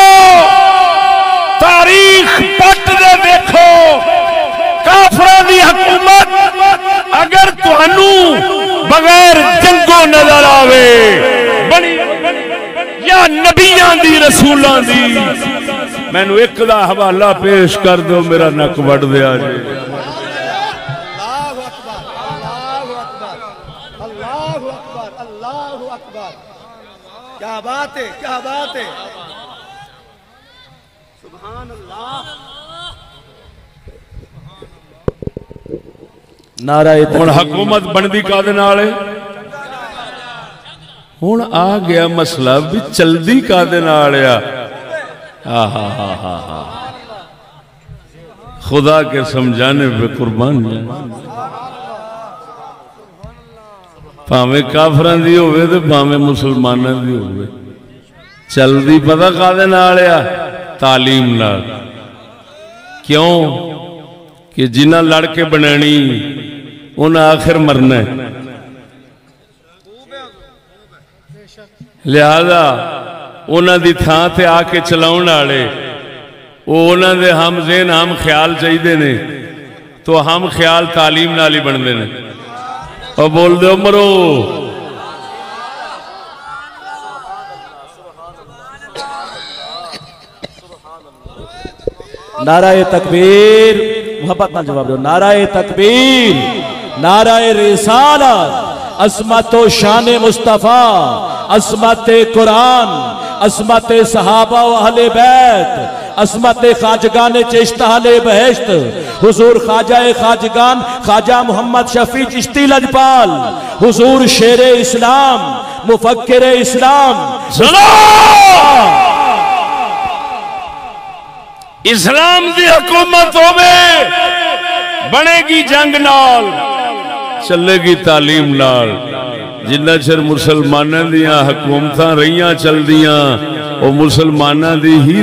तारीख पट दे देखो। काफर की हुकूमत अगर तुहानू बगैर जंगों नज़र आवे या नबियाँ की रसूलों की मैनू एक हवाला पेश कर दो, मेरा नक वड दिया जी अल्लाह अकबर अल्लाह अकबर अल्लाह अकबर अल्लाह अकबर क्या बात है क्या बात है सुभान अल्लाह नाराय ਹੁਣ ਹਕੂਮਤ ਬਣਦੀ ਕਾਦੇ ਨਾਲ ਹੈ ਹੁਣ ਆ ਗਿਆ ਮਸਲਾ ਵੀ ਚਲਦੀ ਕਾਦੇ ਨਾਲ ਆ ਆਹਾ ਹਾ ਹਾ ਹਾ खुदा के समझाने पे कुर्बान जाए ਭਾਵੇਂ ਕਾਫਰਾਂ ਦੀ ਹੋਵੇ ਤੇ ਭਾਵੇਂ ਮੁਸਲਮਾਨਾਂ ਦੀ ਹੋਵੇ ਚਲਦੀ ਪਤਾ ਕਾਦੇ ਨਾਲ ਆ ਤਾਲੀਮ ਨਾਲ ਕਿਉਂ ਕਿ ਜਿਨ੍ਹਾਂ ਲੜ ਕੇ ਬਣਾਣੀ ਉਹਨਾਂ ਆਖਿਰ ਮਰਨਾ ਹੈ ਲਿਹਾਜ਼ਾ ਉਹਨਾਂ ਦੀ ਥਾਂ ਤੇ ਆ ਕੇ ਚਲਾਉਣ ਵਾਲੇ ਉਹ ਉਹਨਾਂ ਦੇ ਹਮ ਜ਼ੇਨ ਹਮ ਖਿਆਲ ਚਾਹੀਦੇ ਨੇ ਤੋ ਹਮ ਖਿਆਲ ਤਾਲੀਮ ਨਾਲ ਹੀ ਬਣਦੇ ਨੇ और बोल दो मरो नाराय तकबीर। मोहब्बत का जवाब दो। नाराय तकबीर। नाराय रिसालत। असमत शान मुस्तफ़ा। असमत कुरान। असमत सहाबा अहले बैत। असमत खाजगान चिश्त अहले बहश्त। हुजूर ख्वाजा खाजगान, ख्वाजा मोहम्मद शफी चिश्ती लजपाल। हुजूर शेर इस्लाम मुफक्र इस्लाम। इस्लाम की हुकूमत होवे, बनेगी जंग नाल, चलेगी तालीम नाल। जिन्ना चिर मुसलमाना दिया हुकूमत रही चलदिया ਉਹ ਮੁਸਲਮਾਨਾਂ ਦੀ ਹੀ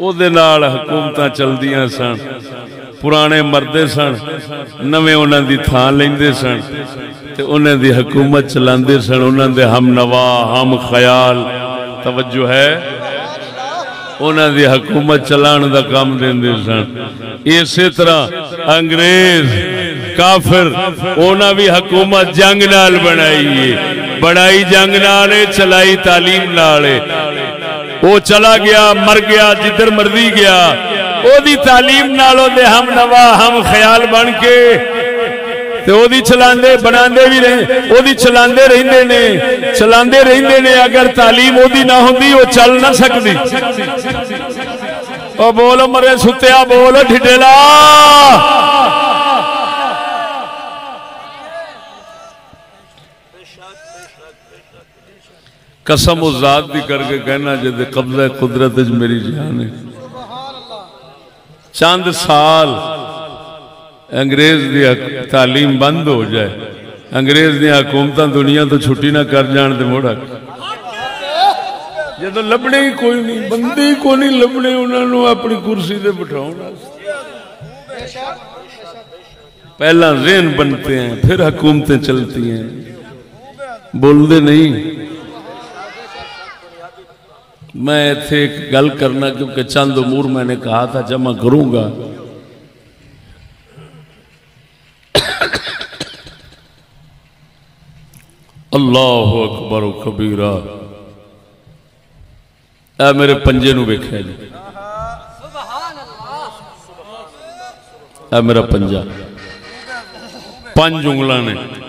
ਉਹਦੇ ਨਾਲ ਹਕੂਮਤਾਂ ਚਲਦੀਆਂ ਸਨ ਪੁਰਾਣੇ ਮਰਦੇ ਸਨ ਨਵੇਂ ਉਹਨਾਂ ਦੀ ਥਾਂ ਲੈਂਦੇ ਸਨ ਤੇ ਉਹਨਾਂ ਦੀ ਹਕੂਮਤ ਚਲਾਉਂਦੇ ਸਨ ਉਹਨਾਂ ਦੇ ਹਮਨਵਾ ਹਮ ਖਿਆਲ ਤਵੱਜੂ ਹੈ ਉਹਨਾਂ ਦੀ ਹਕੂਮਤ ਚਲਾਉਣ ਦਾ ਕੰਮ ਦਿੰਦੇ ਸਨ ਇਸੇ ਤਰ੍ਹਾਂ ਅੰਗਰੇਜ਼ ਕਾਫਰ ਉਹਨਾਂ ਵੀ ਹਕੂਮਤ ਜੰਗ ਨਾਲ ਬਣਾਈ ਏ बड़ाई जंग नाले, चलाई तालीम नाले। वो चला गया, मर गया, जिधर मर्ज़ी गया। तालीम नालों दे हम नवा, हम ख्याल बन के। ओदी चलाते बनाते भी रहे, ओदी चलाते ने। चलाते रहते ने, अगर तालीम ओदी ना होंगी वो चल ना सकती और बोलो, मरे सुत्या बोलो ठिटेला कसम उजाद भी करके कहना जो कब्जा कुदरत मेरी जान है। चंद साल अंग्रेज़ की तालीम बंद हो जाए अंग्रेज़ दकूमत दुनिया तो छुट्टी ना कर जान तो मुड़ जो लभने ही कोई नहीं बंदे ही कोई नहीं लभने उन्होंने अपनी कुर्सी से बिठाने पहला जेन बनते हैं फिर हुकूमतें चलती हैं। बोलते नहीं। मैं इथे एक गल करना, क्योंकि चंद उमूर मैंने कहा था जमा करूँगा। अल्लाह अकबर कबीरा। ए मेरे पंजे वेख्या जी। मेरा पंजा। पंज उंगलों ने।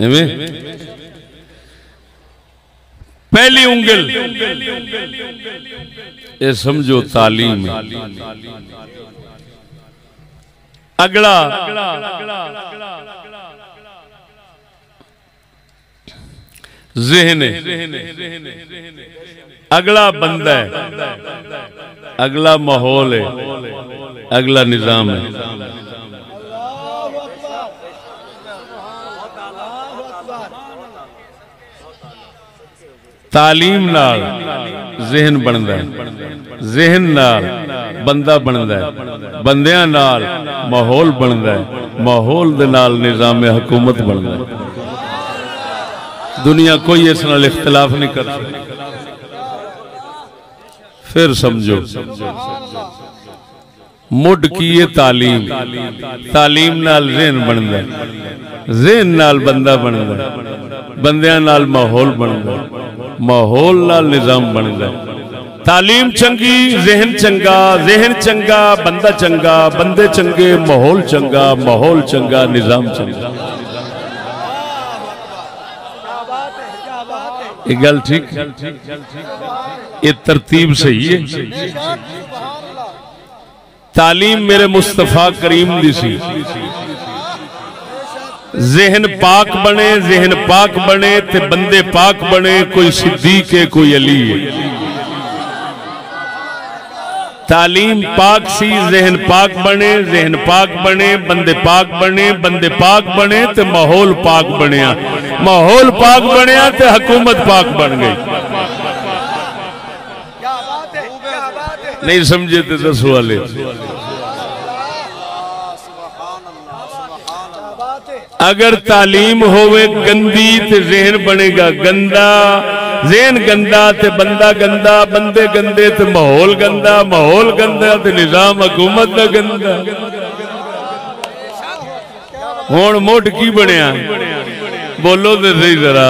एवें पहली उंगल। ये समझो तालीम अगला। जहन अगला बंदा है। अगला माहौल है। अगला निज़ाम है। ਤਾਲੀਮ ਨਾਲ ਜ਼ਿਹਨ ਬਣਦਾ ਹੈ ਜ਼ਿਹਨ ਨਾਲ ਬੰਦਾ ਬਣਦਾ ਹੈ ਬੰਦਿਆਂ ਨਾਲ ਮਾਹੌਲ ਬਣਦਾ ਹੈ ਮਾਹੌਲ ਦੇ ਨਾਲ ਨਿਜ਼ਾਮ ਹਕੂਮਤ ਬਣਦਾ ਹੈ ਦੁਨੀਆ ਕੋਈ ਇਸ ਨਾਲ ਇਖਤਲਾਫ ਨਹੀਂ ਕਰ ਸਕਦੀ ਫਿਰ ਸਮਝੋ ਮੁੱਢ ਕੀ ਇਹ ਤਾਲੀਮ ਤਾਲੀਮ ਨਾਲ ਜ਼ਿਹਨ ਬਣਦਾ ਹੈ ਜ਼ਿਹਨ ਨਾਲ ਬੰਦਾ ਬਣਦਾ ਹੈ ਬੰਦਿਆਂ ਨਾਲ माहौल ना निज़ाम बन जाए तालीम चंकी जहन चंगा जहन चंगा, बंदा चंगा, बंदे चंगे, माहौल चंगा माहौल चंगा, निज़ाम चंगा। ये गल ठीक ये तरतीब सही है। तालीम मेरे मुस्तफ़ा करीम दी सी। जहन पाक बने जहन पाक बने ते बंदे पाक बने कोई सिद्दीक है कोई अली है। तालीम पाक सी जहन पाक बने जहन पाक बने बंदे पाक बने बंदे पाक बने ते माहौल पाक बनया माहौल पाक बनया ते हकूमत पाक बन गई। नहीं समझे तो दस वाले अगर तालीम होवे गंदी तो जहन बनेगा गंदा। जहन गंदा तो बंदा गंदा, बंदे गंदे तो माहौल गंदा माहौल गंदा तो निज़ाम हुकूमत का गंदा। हूँ मुठ की बनिया बोलो तो सही जरा।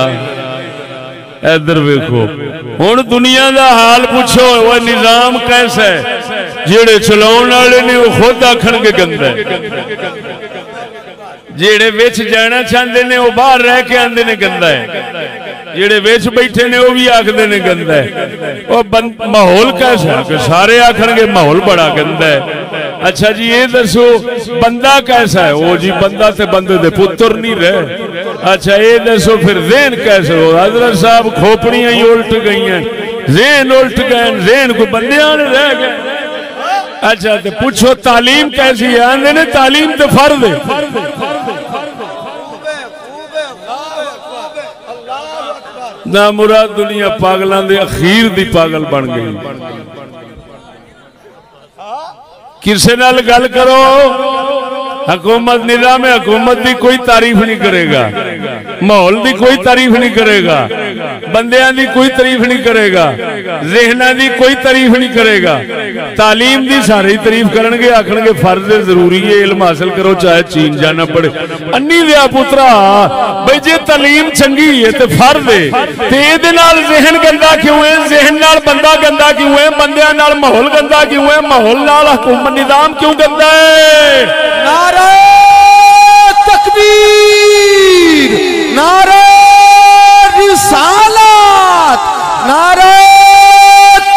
इधर वेखो। हूँ दुनिया का हाल पूछो वह निज़ाम कैसा है? जेड़े चला ने खुद आखन के गंदा है। ਜਿਹੜੇ ਵਿੱਚ ਜਾਣਾ ਚਾਹੁੰਦੇ ਨੇ ਉਹ ਬਾਹਰ ਰਹਿ ਕੇ ਆਂਦੇ ਨੇ ਗੰਦਾ ਹੈ ਜਿਹੜੇ ਵਿੱਚ ਬੈਠੇ ਨੇ ਉਹ ਵੀ ਆਖਦੇ ਨੇ ਗੰਦਾ ਹੈ ਉਹ ਬੰ- ਮਾਹੌਲ ਕੈਸਾ ਕਿ ਸਾਰੇ ਆਖਣਗੇ ਮਾਹੌਲ ਬੜਾ ਗੰਦਾ ਹੈ ਅੱਛਾ ਜੀ ਇਹ ਦੱਸੋ ਬੰਦਾ ਕੈਸਾ ਹੈ ਉਹ ਜੀ ਬੰਦਾ ਤੇ ਬੰਦੇ ਦੇ ਪੁੱਤਰ ਨਹੀਂ ਰਹੇ ਅੱਛਾ ਇਹ ਦੱਸੋ ਫਿਰ ਜ਼ੇਨ ਕੈਸੇ ਹੋ ਹਜ਼ਰਤ ਸਾਹਿਬ ਖੋਪੜੀਆਂ ਹੀ ਉਲਟ ਗਈਆਂ ਜ਼ੇਨ ਉਲਟ ਗਏ ਜ਼ੇਨ ਕੋ ਬੰਦਿਆਂ ਨੇ ਰਹਿ ਗਏ अच्छा तो पूछो तालीम कैसी है आंदे ने तालीम तो फर्ज है ना मुराद दुनिया पागलों के अखीर दी पागल बन गई। किसी गल करो? हुकूमत, निज़ाम हुकूमत की कोई तारीफ़ नहीं करेगा। करेगा। माहौल की कोई तारीफ़ नहीं करेगा। बंद कोई तारीफ़ नहीं करेगा। जहना की कोई तारीफ़ नहीं करेगा। तालीम की सारी तारीफ़ कर आखन के फ़र्ज़ ज़रूरी है इलम हासिल करो चाहे चीन जाना पड़े। अन्नी लिया पुत्रा बई जे तालीम चंकी है तो फ़र्ज़ है। तो ये जहन गंदा क्यों है? जहन बंदा गंदा क्यों है? बंद माहौल गंदा क्यों है? माहौल हुकूमत निज़ाम क्यों गंदा है? नारा तकबीर। नारे रिसालत नारे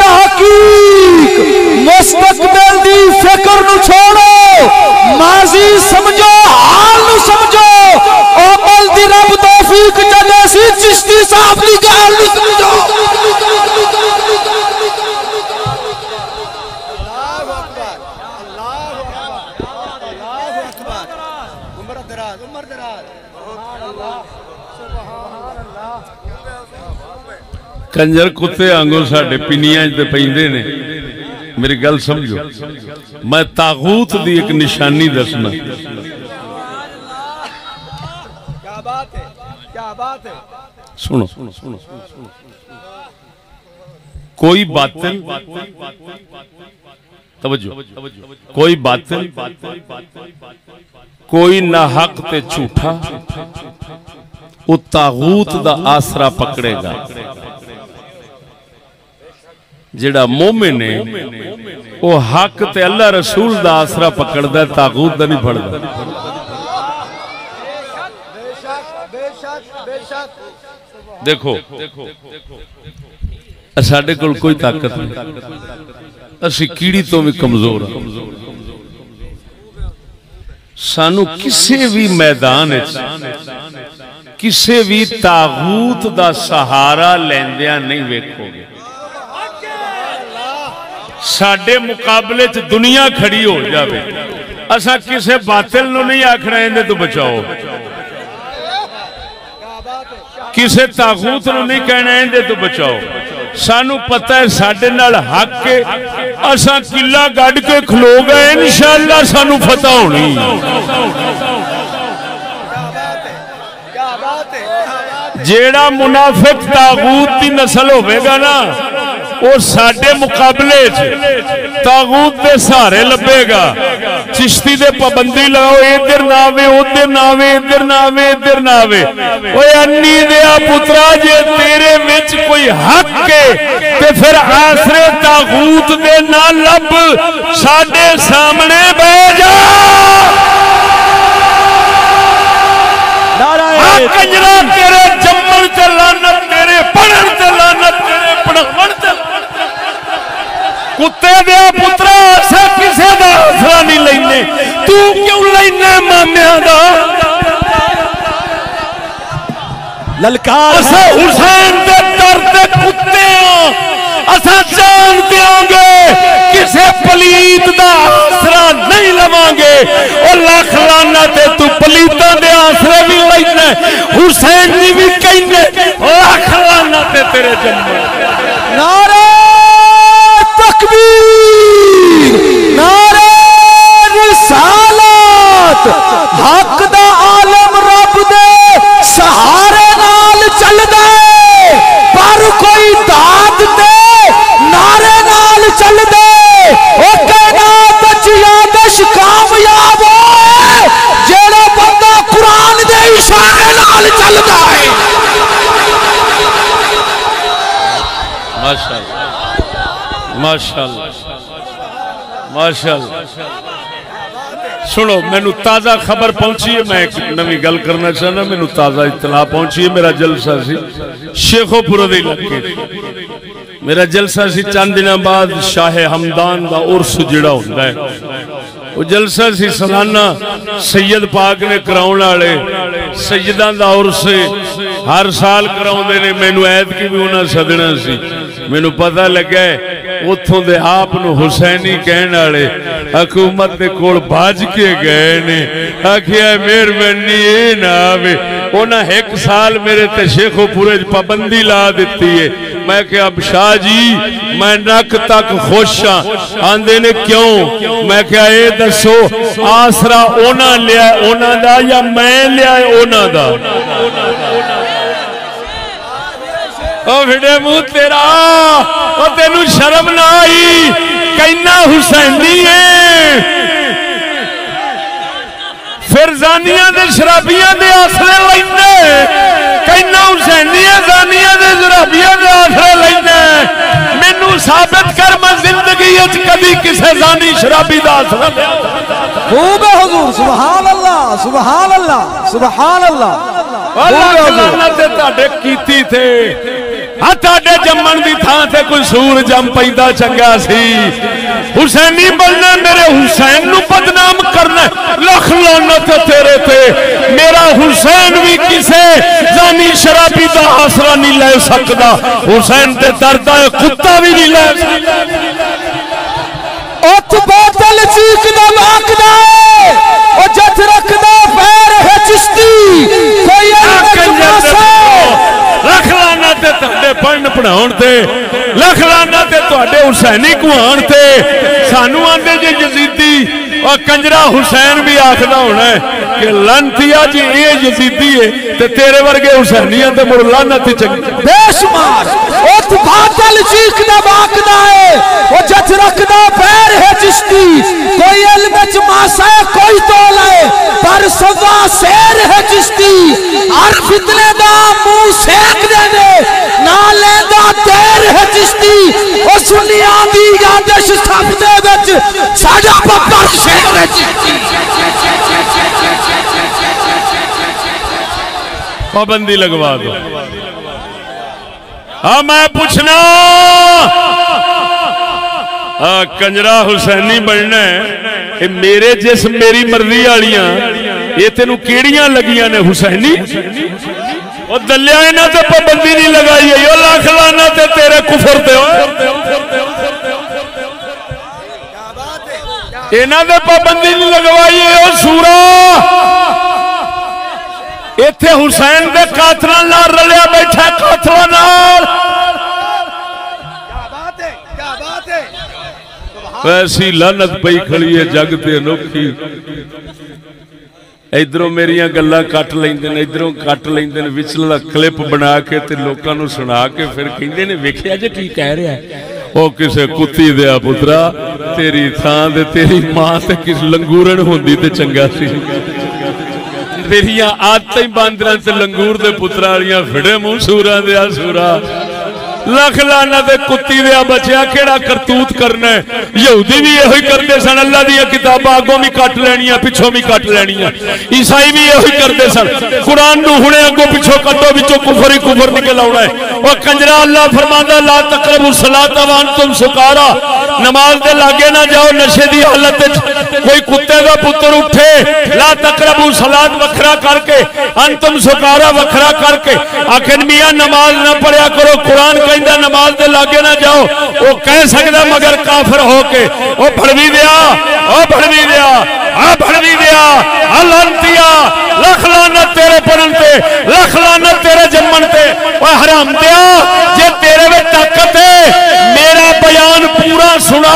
तहकीक मुस्तकबिल दी फ़िक्र छोड़ो, माजी समझो, हाल नु समझो ओ दी रब तौफीक जदे सी चिश्ती साहब दी गल समझो अल्लाह अकबर अल्लाह अकबर अल्लाह अकबर उम्र दराज उम्र दराज सुभान अल्लाह सुभान अल्लाह ਕੰਜਰ ਕੁੱਤੇ ਵਾਂਗੂ ਸਾਡੇ ਪਿੰਨੀਆਂ 'ਚ ਤੇ ਪੈਂਦੇ ਨੇ ਮੇਰੀ ਗੱਲ ਸਮਝੋ ਮੈਂ ਤਾਗੂਤ ਦੀ ਇੱਕ ਨਿਸ਼ਾਨੀ ਦੱਸਣਾ क्या बात है क्या बात है सुनो कोई बातिल तवज्जो कोई बातिल कोई ना हक ते झूठा वो तागूत दा आसरा पकड़ेगा ਜਿਹੜਾ ਮੂਮਿਨ ਹੈ ਉਹ ਹੱਕ ਤੇ ਅੱਲਾ ਰਸੂਲ ਦਾ ਆਸਰਾ ਪਕੜਦਾ ਤਾਗੂਤ ਦਾ ਨਹੀਂ ਫੜਦਾ। ਦੇਖੋ, ਸਾਡੇ ਕੋਲ ਕੋਈ ਤਾਕਤ ਨਹੀਂ। ਅਸੀਂ ਕੀੜੀ ਤੋਂ ਵੀ ਕਮਜ਼ੋਰ ਹਾਂ। ਸਾਨੂੰ ਕਿਸੇ ਵੀ ਮੈਦਾਨ ਵਿੱਚ, ਕਿਸੇ ਵੀ ਤਾਗੂਤ ਦਾ ਸਹਾਰਾ ਲੈਂਦਿਆਂ ਨਹੀਂ ਵੇਖੋਗੇ। साढ़े मुकाबले च दुनिया खड़ी हो जाए असा किसी बातिल नहीं आखना इन्हें तो बचाओ। किसी ताकूत नहीं कहना इन्हें तो बचाओ। सानू पता है साडे नाल हक के असा किला गड के खलो गए इनशाला सानू फतह होनी। जेड़ा मुनाफिक ताबूत की नस्ल होगा ना साडे मुकाबले तागूत के सहारे लभेगा चिश्ती दे पाबंदी लगाओ इधर ना आवे उधर ना आवे इधर ना आवे इधर ना आवे। अन्नी दया पुत्रा जे तेरे विच कोई हक के ते फिर आसरे तागूत दे ना लब साडे सामने बैठ जा। तेरे जम्मन चलानत तेरे पढ़न चलानत तेरे पढ़वन चलानत कुत्ते दिया पुत्रा किसी का आसरा नहीं लेने? तू क्यों लेने मामिया का ललकार हुसैन के कुत्ते असा जान देंगे किसी पलीत का आसरा नहीं लवेंगे। लख लाना तू पलीत आसरे भी लेना। हुसैन जी भी कहने लख लाना तेरे जन्म। नारा तकबीर माशाल माशाल सुनो मैं ताज़ा खबर पहुँची है, मैं एक नवी गल करना चाहना मैं ताज़ा इतला पहुँची है, मेरा जलसा सी शेखोपुरा के इलाके मेरा जलसा सी चंद दिन बाद शाह हमदान का उर्स जोड़ा होंगे वो जलसा सी सलाना सैयद पाक ने कराने वाले सैयदा का उर्स हर साल करा मैनू ऐतकी भी उन्हें सदना सी। मैनू पता लगे ਉੱਥੋਂ ਦੇ ਆਪ ਨੂੰ ਹੁਸੈਨੀ ਕਹਿਣ ਵਾਲੇ ਹਕੂਮਤ ਦੇ ਕੋਲ ਭੱਜ ਕੇ ਗਏ ਨੇ ਆਖਿਆ ਮਿਹਰਬਾਨੀ ਇਹ ਨਾ ਆਵੇ ਉਹਨਾਂ ਇੱਕ ਸਾਲ ਮੇਰੇ ਤੇ ਸ਼ੇਖੋਪੁਰੇ 'ਚ ਪਾਬੰਦੀ ਲਾ ਦਿੱਤੀ ਏ ਮੈਂ ਕਿਹਾ ਅਬਸ਼ਾ ਜੀ ਮੈਂ ਨੱਕ ਤੱਕ ਖੁਸ਼ ਹਾਂ ਆਂਦੇ ਨੇ ਕਿਉਂ ਮੈਂ ਕਿਹਾ ਇਹ ਦੱਸੋ ਆਸਰਾ ਉਹਨਾਂ ਲਿਆ ਉਹਨਾਂ ਦਾ ਜਾਂ ਮੈਂ ਲਿਆ ਉਹਨਾਂ ਦਾ ਉਹ ਫਿੜੇ ਮੂੰਹ ਤੇਰਾ ਉਹ तेन शर्म ना आई। कहना हुसैनी है। फिर जानिया के शराबिया के आसरे लेंदे। कहना हुसैनी है जानिया के शराबिया के आसरे लेंदे। मैनू साबित कर मैं ज़िंदगी कभी किसी जानी शराबी का आसरा खूब है हजूर सुभान अल्लाह सुभान अल्लाह सुभान अल्लाह अल्लाह की थे। ਤੁਹਾਡੇ ਜੰਮਣ ਦੀ ਥਾਂ ਤੇ ਕੋਈ ਸੂਰ ਜੰਮ ਪੈਂਦਾ ਚੰਗਾ ਸੀ ਹੁਸੈਨੀ ਬਣਨਾ ਮੇਰੇ ਹੁਸੈਨ ਨੂੰ ਬਦਨਾਮ ਕਰਨਾ ਲੱਖ ਲਾਨਤ ਤੇਰੇ ਤੇ ਮੇਰਾ ਹੁਸੈਨ ਵੀ ਕਿਸੇ ਜ਼ਾਨੀ ਸ਼ਰਾਬੀ ਦਾ ਆਸਰਾ ਨਹੀਂ ਲੈ ਸਕਦਾ ਹੁਸੈਨ ਤੇ ਦਰਦਾ ਕੁੱਤਾ ਵੀ ਨਹੀਂ ਲੈ ਸਕਦਾ ਉੱਥੇ ਬੋਤਲ ਚੀਕ ਦਾ ਆਖਦਾ पढ़न पढ़ाउन लख लाना ते तुहाडे हुसैनी कुआन ते सानू आंदे जे यजीदी और कंजरा हुसैन भी आखना होना है कि लंथिया जी ये यजीदी है ते तेरे वर्गे हुसैनियाँ ते मुर लानत चंगी। बेशुमार, ओ तू बादल तो चीखदा बाकदा है, ओ जच रखना पैर है चिश्ती, कोई इल्म च मासा है, कोई तोल है, पर सवा शेर है चिश्ती। हर फितने दा मुँह सेक दे दे ना लेंदा तेर है चिश्ती। ओ सुनिया दी गांदिश सब दे विच साडा पप्पा पाबंदी लगवा दो। हा मैं पूछना। आ, कंजरा हुसैनी बनना है मेरे जिस मेरी मर्ज़ी वाली ये तेन केड़िया लगिया ने हुसैनी? दलिया इन्होंने पाबंदी नहीं लगाई। लाख लाना तेरे कुफर दे ਇਹਨਾਂ ਦੇ ਪਾਬੰਦੀ ਨਹੀਂ ਲਗਵਾਈ ਉਹ ਸੂਰਾ। ਇੱਥੇ ਹੁਸੈਨ ਦੇ ਕਾਤਲਾਂ ਨਾਲ ਰਲਿਆ ਬੈਠਾ, ਕਾਤਲਾਂ ਨਾਲ। ਵੈਸੀ ਲਾਨਤ ਪਈ ਖੜੀ ਹੈ ਜਗ ਤੇ ਅਨੋਖੀ। ਇਧਰੋਂ ਮੇਰੀਆਂ ਗੱਲਾਂ ਕੱਟ ਲੈਂਦੇ ਨੇ, ਇਧਰੋਂ ਕੱਟ ਲੈਂਦੇ ਨੇ, ਵਿਚਲਾ ਕਲਿੱਪ ਬਣਾ ਕੇ ਤੇ ਲੋਕਾਂ ਨੂੰ ਸੁਣਾ ਕੇ ਫਿਰ ਕਹਿੰਦੇ ਨੇ, ਵੇਖਿਆ ਜੇ ਕੀ ਕਹਿ ਰਿਹਾ। ਉਹ ਕਿਸੇ ਕੁੱਤੀ ਦਿਆ ਪੁੱਤਰਾ, ਤੇਰੀ ਥਾਂ ਤੇ ਤੇਰੀ ਮਾਂ ਤੇ ਕਿਸ ਲੰਗੂਰਨ ਹੁੰਦੀ ਤੇ ਚੰਗਾ ਸੀ। ਤੇਰੀਆਂ ਆਦਤਾਂ ਹੀ ਬਾਂਦਰਾਂ ਤੇ ਲੰਗੂਰ ਦੇ ਪੁੱਤਰਾਂ ਵਾਲੀਆਂ, ਫਿੜੇ ਮੂੰਹ ਸੂਰਾਂ ਦੇ ਆ ਸੂਰਾ लख लाना कुत्ती दया बचया केड़ा करतूत करना है? यहूदी भी यही करते सन, अल्लाह दिया किताबा अगों भी कट लैनिया पिछों भी कट लैनिया। ईसाई भी यही करते सन। कुरान हूने अगों पिछों कटो बिचो कुफर ही कुफर निकल आना है। और कंजरा, अल्लाह फरमाना ला तकरब सला तवान तुम सुकारा। नमाज़ के लागे ना जाओ, नशे की हालत कोई कुत्ते का पुत्र उठे। ला तकरब सलाद वखरा करके अंतम सुकारा वखरा करके। आखिर मिया, नमाज़ ना पढ़िया करो, कुरान कर कहता नमाज़ के लागे ना जाओ वो कह सकता मगर काफर होके वो फड़वी दिया ओ फड़वी दिया आ फड़वी दिया आ लानतिया लख लानत तेरे पढ़न ते लख लानत तेरे जन्मन ते ओ हराम दिया जे तेरे में ताकत है मेरा बयान पूरा सुना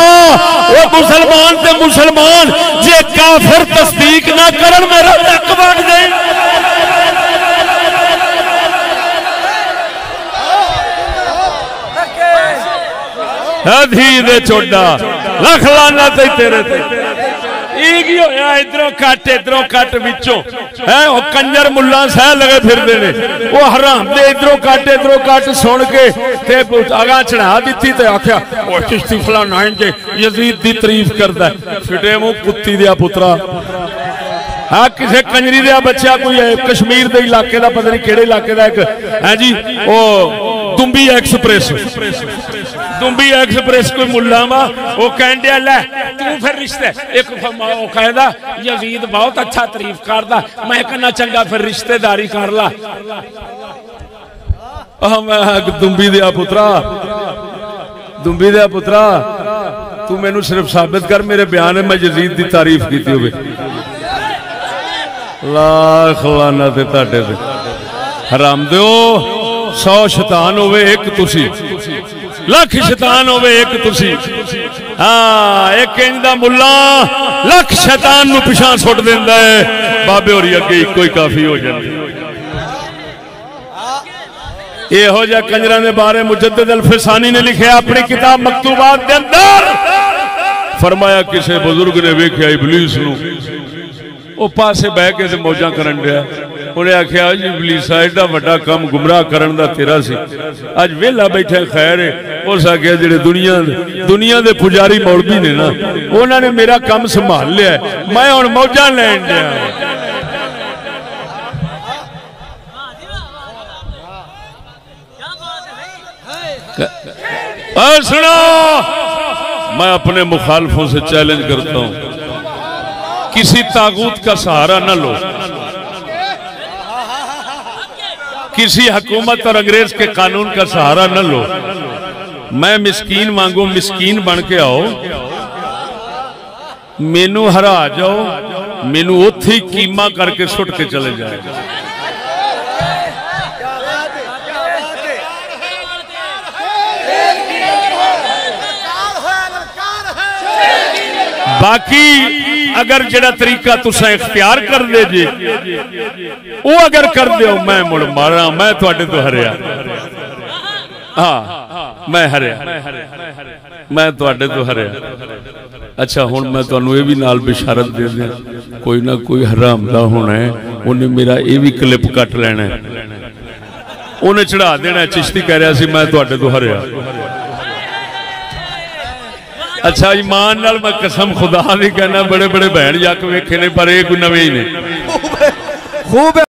वो मुसलमान ते मुसलमान जे काफिर तस्दीक ना करन मेरा तक बांट दे लख लाना ते तेरे ते। इधरों कट इधरों कट बिचों। है कंजर मुला सह लगे फिरते हराम इधरों कट इधरों कट सुन के। ते चढ़ा दी आख्या फलाना जे यजीद की तारीफ़ करता है। फिटे कुत्ती दिया पुत्रा। हाँ किसी कंजरी दिया बच्चा कोई कश्मीर के इलाके का पता नहीं कि इलाके का एक। है जी वो तुम्बी एक्सप्रेस। तुम्बी एक्सप्रेस कोई मुला वा वो कह दिया, लै, तू फिर रिश्ते एक कहता यजीद, बहुत अच्छा तारीफ़ कर दा मैं कहना चंगा, फिर रिश्तेदारी कर ला। दुंबी दिया पुत्रा। दुंबी दिया पुत्रा, तू मैनू सिर्फ़ साबित कर, मेरे बयान ने मैं यजीद की तारीफ़ की हो लाख लाना हराम दो ਸਾਬਿਤ ਕਰ ਮੇਰੇ ਬਿਆਨ ਵਿੱਚ ਮੈਂ ਯਜ਼ੀਦ ਦੀ ਤਾਰੀਫ ਕੀਤੀ ਹੋਵੇ ਲੱਖ ਲਾਨਾ ਤੇ ਤੁਹਾਡੇ ਤੇ ਹਰਾਮ ਦਿਓ 100 ਸ਼ੈਤਾਨ ਹੋਵੇ ਇੱਕ ਤੁਸੀਂ ਲੱਖ ਸ਼ੈਤਾਨ ਹੋਵੇ ਇੱਕ ਤੁਸੀਂ ਹਾਂ ਇੱਕ ਇੰਜ ਦਾ ਮੁੱਲਾ ਲੱਖ ਸ਼ੈਤਾਨ ਨੂੰ ਪਿਛਾਂ ਸੁੱਟ ਦਿੰਦਾ ਹੈ ਬਾਬੇ ਹੋਰੀ ਅੱਗੇ ਇੱਕੋ ਹੀ ਕਾਫੀ ਹੋ ਜਾਂਦੇ ਇਹੋ ਜਿਹਾ ਕੰਜਰਾਂ ਦੇ ਬਾਰੇ ਮੁਜੱਦਦ ਅਲ-ਫਿਸਾਨੀ ਨੇ ਲਿਖਿਆ ਆਪਣੀ ਕਿਤਾਬ ਮਕਤੂਬਾਤ ਦੇ ਅੰਦਰ ਫਰਮਾਇਆ ਕਿਸੇ ਬਜ਼ੁਰਗ ਨੇ ਵੇਖਿਆ ਇਬਲੀਸ ਨੂੰ ਉਹ ਪਾਸੇ ਬਹਿ ਕੇ ਤੇ ਮੌਜਾਂ ਕਰਨ ਡਿਆ उन्हें आख्या अज पुलिसा एडा वा कम गुमराह करन का तेरा से अज वेला बैठे खैर उस आख्या जो दुनिया दुनिया के पुजारी मौलवी ने ना उन्होंने मेरा कम संभाल लिया मैं हूँ मौजा लैन दिया सुनो मैं अपने मुखालफों से चैलेंज करता हूँ किसी तागूत का सहारा न लो किसी हकूमत और अंग्रेज़ के कानून का सहारा न लो। मैं मिसकीन मांगू मिसकीन बन के आओ। मेनू हरा जाओ। मेनू उथे कीमा करके सुट के चले जाए। ਬਾਕੀ ਅਗਰ ਜਿਹੜਾ ਤਰੀਕਾ ਤੁਸੀਂ ਇਖਤਿਆਰ ਕਰਦੇ ਜੇ, ਉਹ ਅਗਰ ਕਰਦੇ ਹੋ, ਮੈਂ ਮੁੜ ਮਾਰਾਂ, ਮੈਂ ਤੁਹਾਡੇ ਤੋਂ ਹਰਿਆ। ਹਾਂ, ਮੈਂ ਹਰਿਆ। ਮੈਂ ਤੁਹਾਡੇ ਤੋਂ ਹਰਿਆ। ਅੱਛਾ, ਹੁਣ ਮੈਂ ਤੁਹਾਨੂੰ ਇਹ ਵੀ ਨਾਲ ਬਿਸ਼ਾਰਤ ਦੇ ਦਿਆਂ। ਕੋਈ ਨਾ ਕੋਈ ਹਰਾਮ ਦਾ ਹੋਣਾ ਉਹਨੇ ਮੇਰਾ ਇਹ ਵੀ ਕਲਿੱਪ ਕੱਟ ਲੈਣਾ ਉਹਨੇ ਚੜਾ ਦੇਣਾ ਚਿਸ਼ਤੀ ਕਹਿ ਰਿਹਾ ਸੀ, ਮੈਂ ਤੁਹਾਡੇ ਤੋਂ ਹਰਿਆ। अच्छा ईमान मैं कसम खुदा नहीं कहना बड़े बड़े बहन जक वेखे ने, पर नवे ही ने। खूब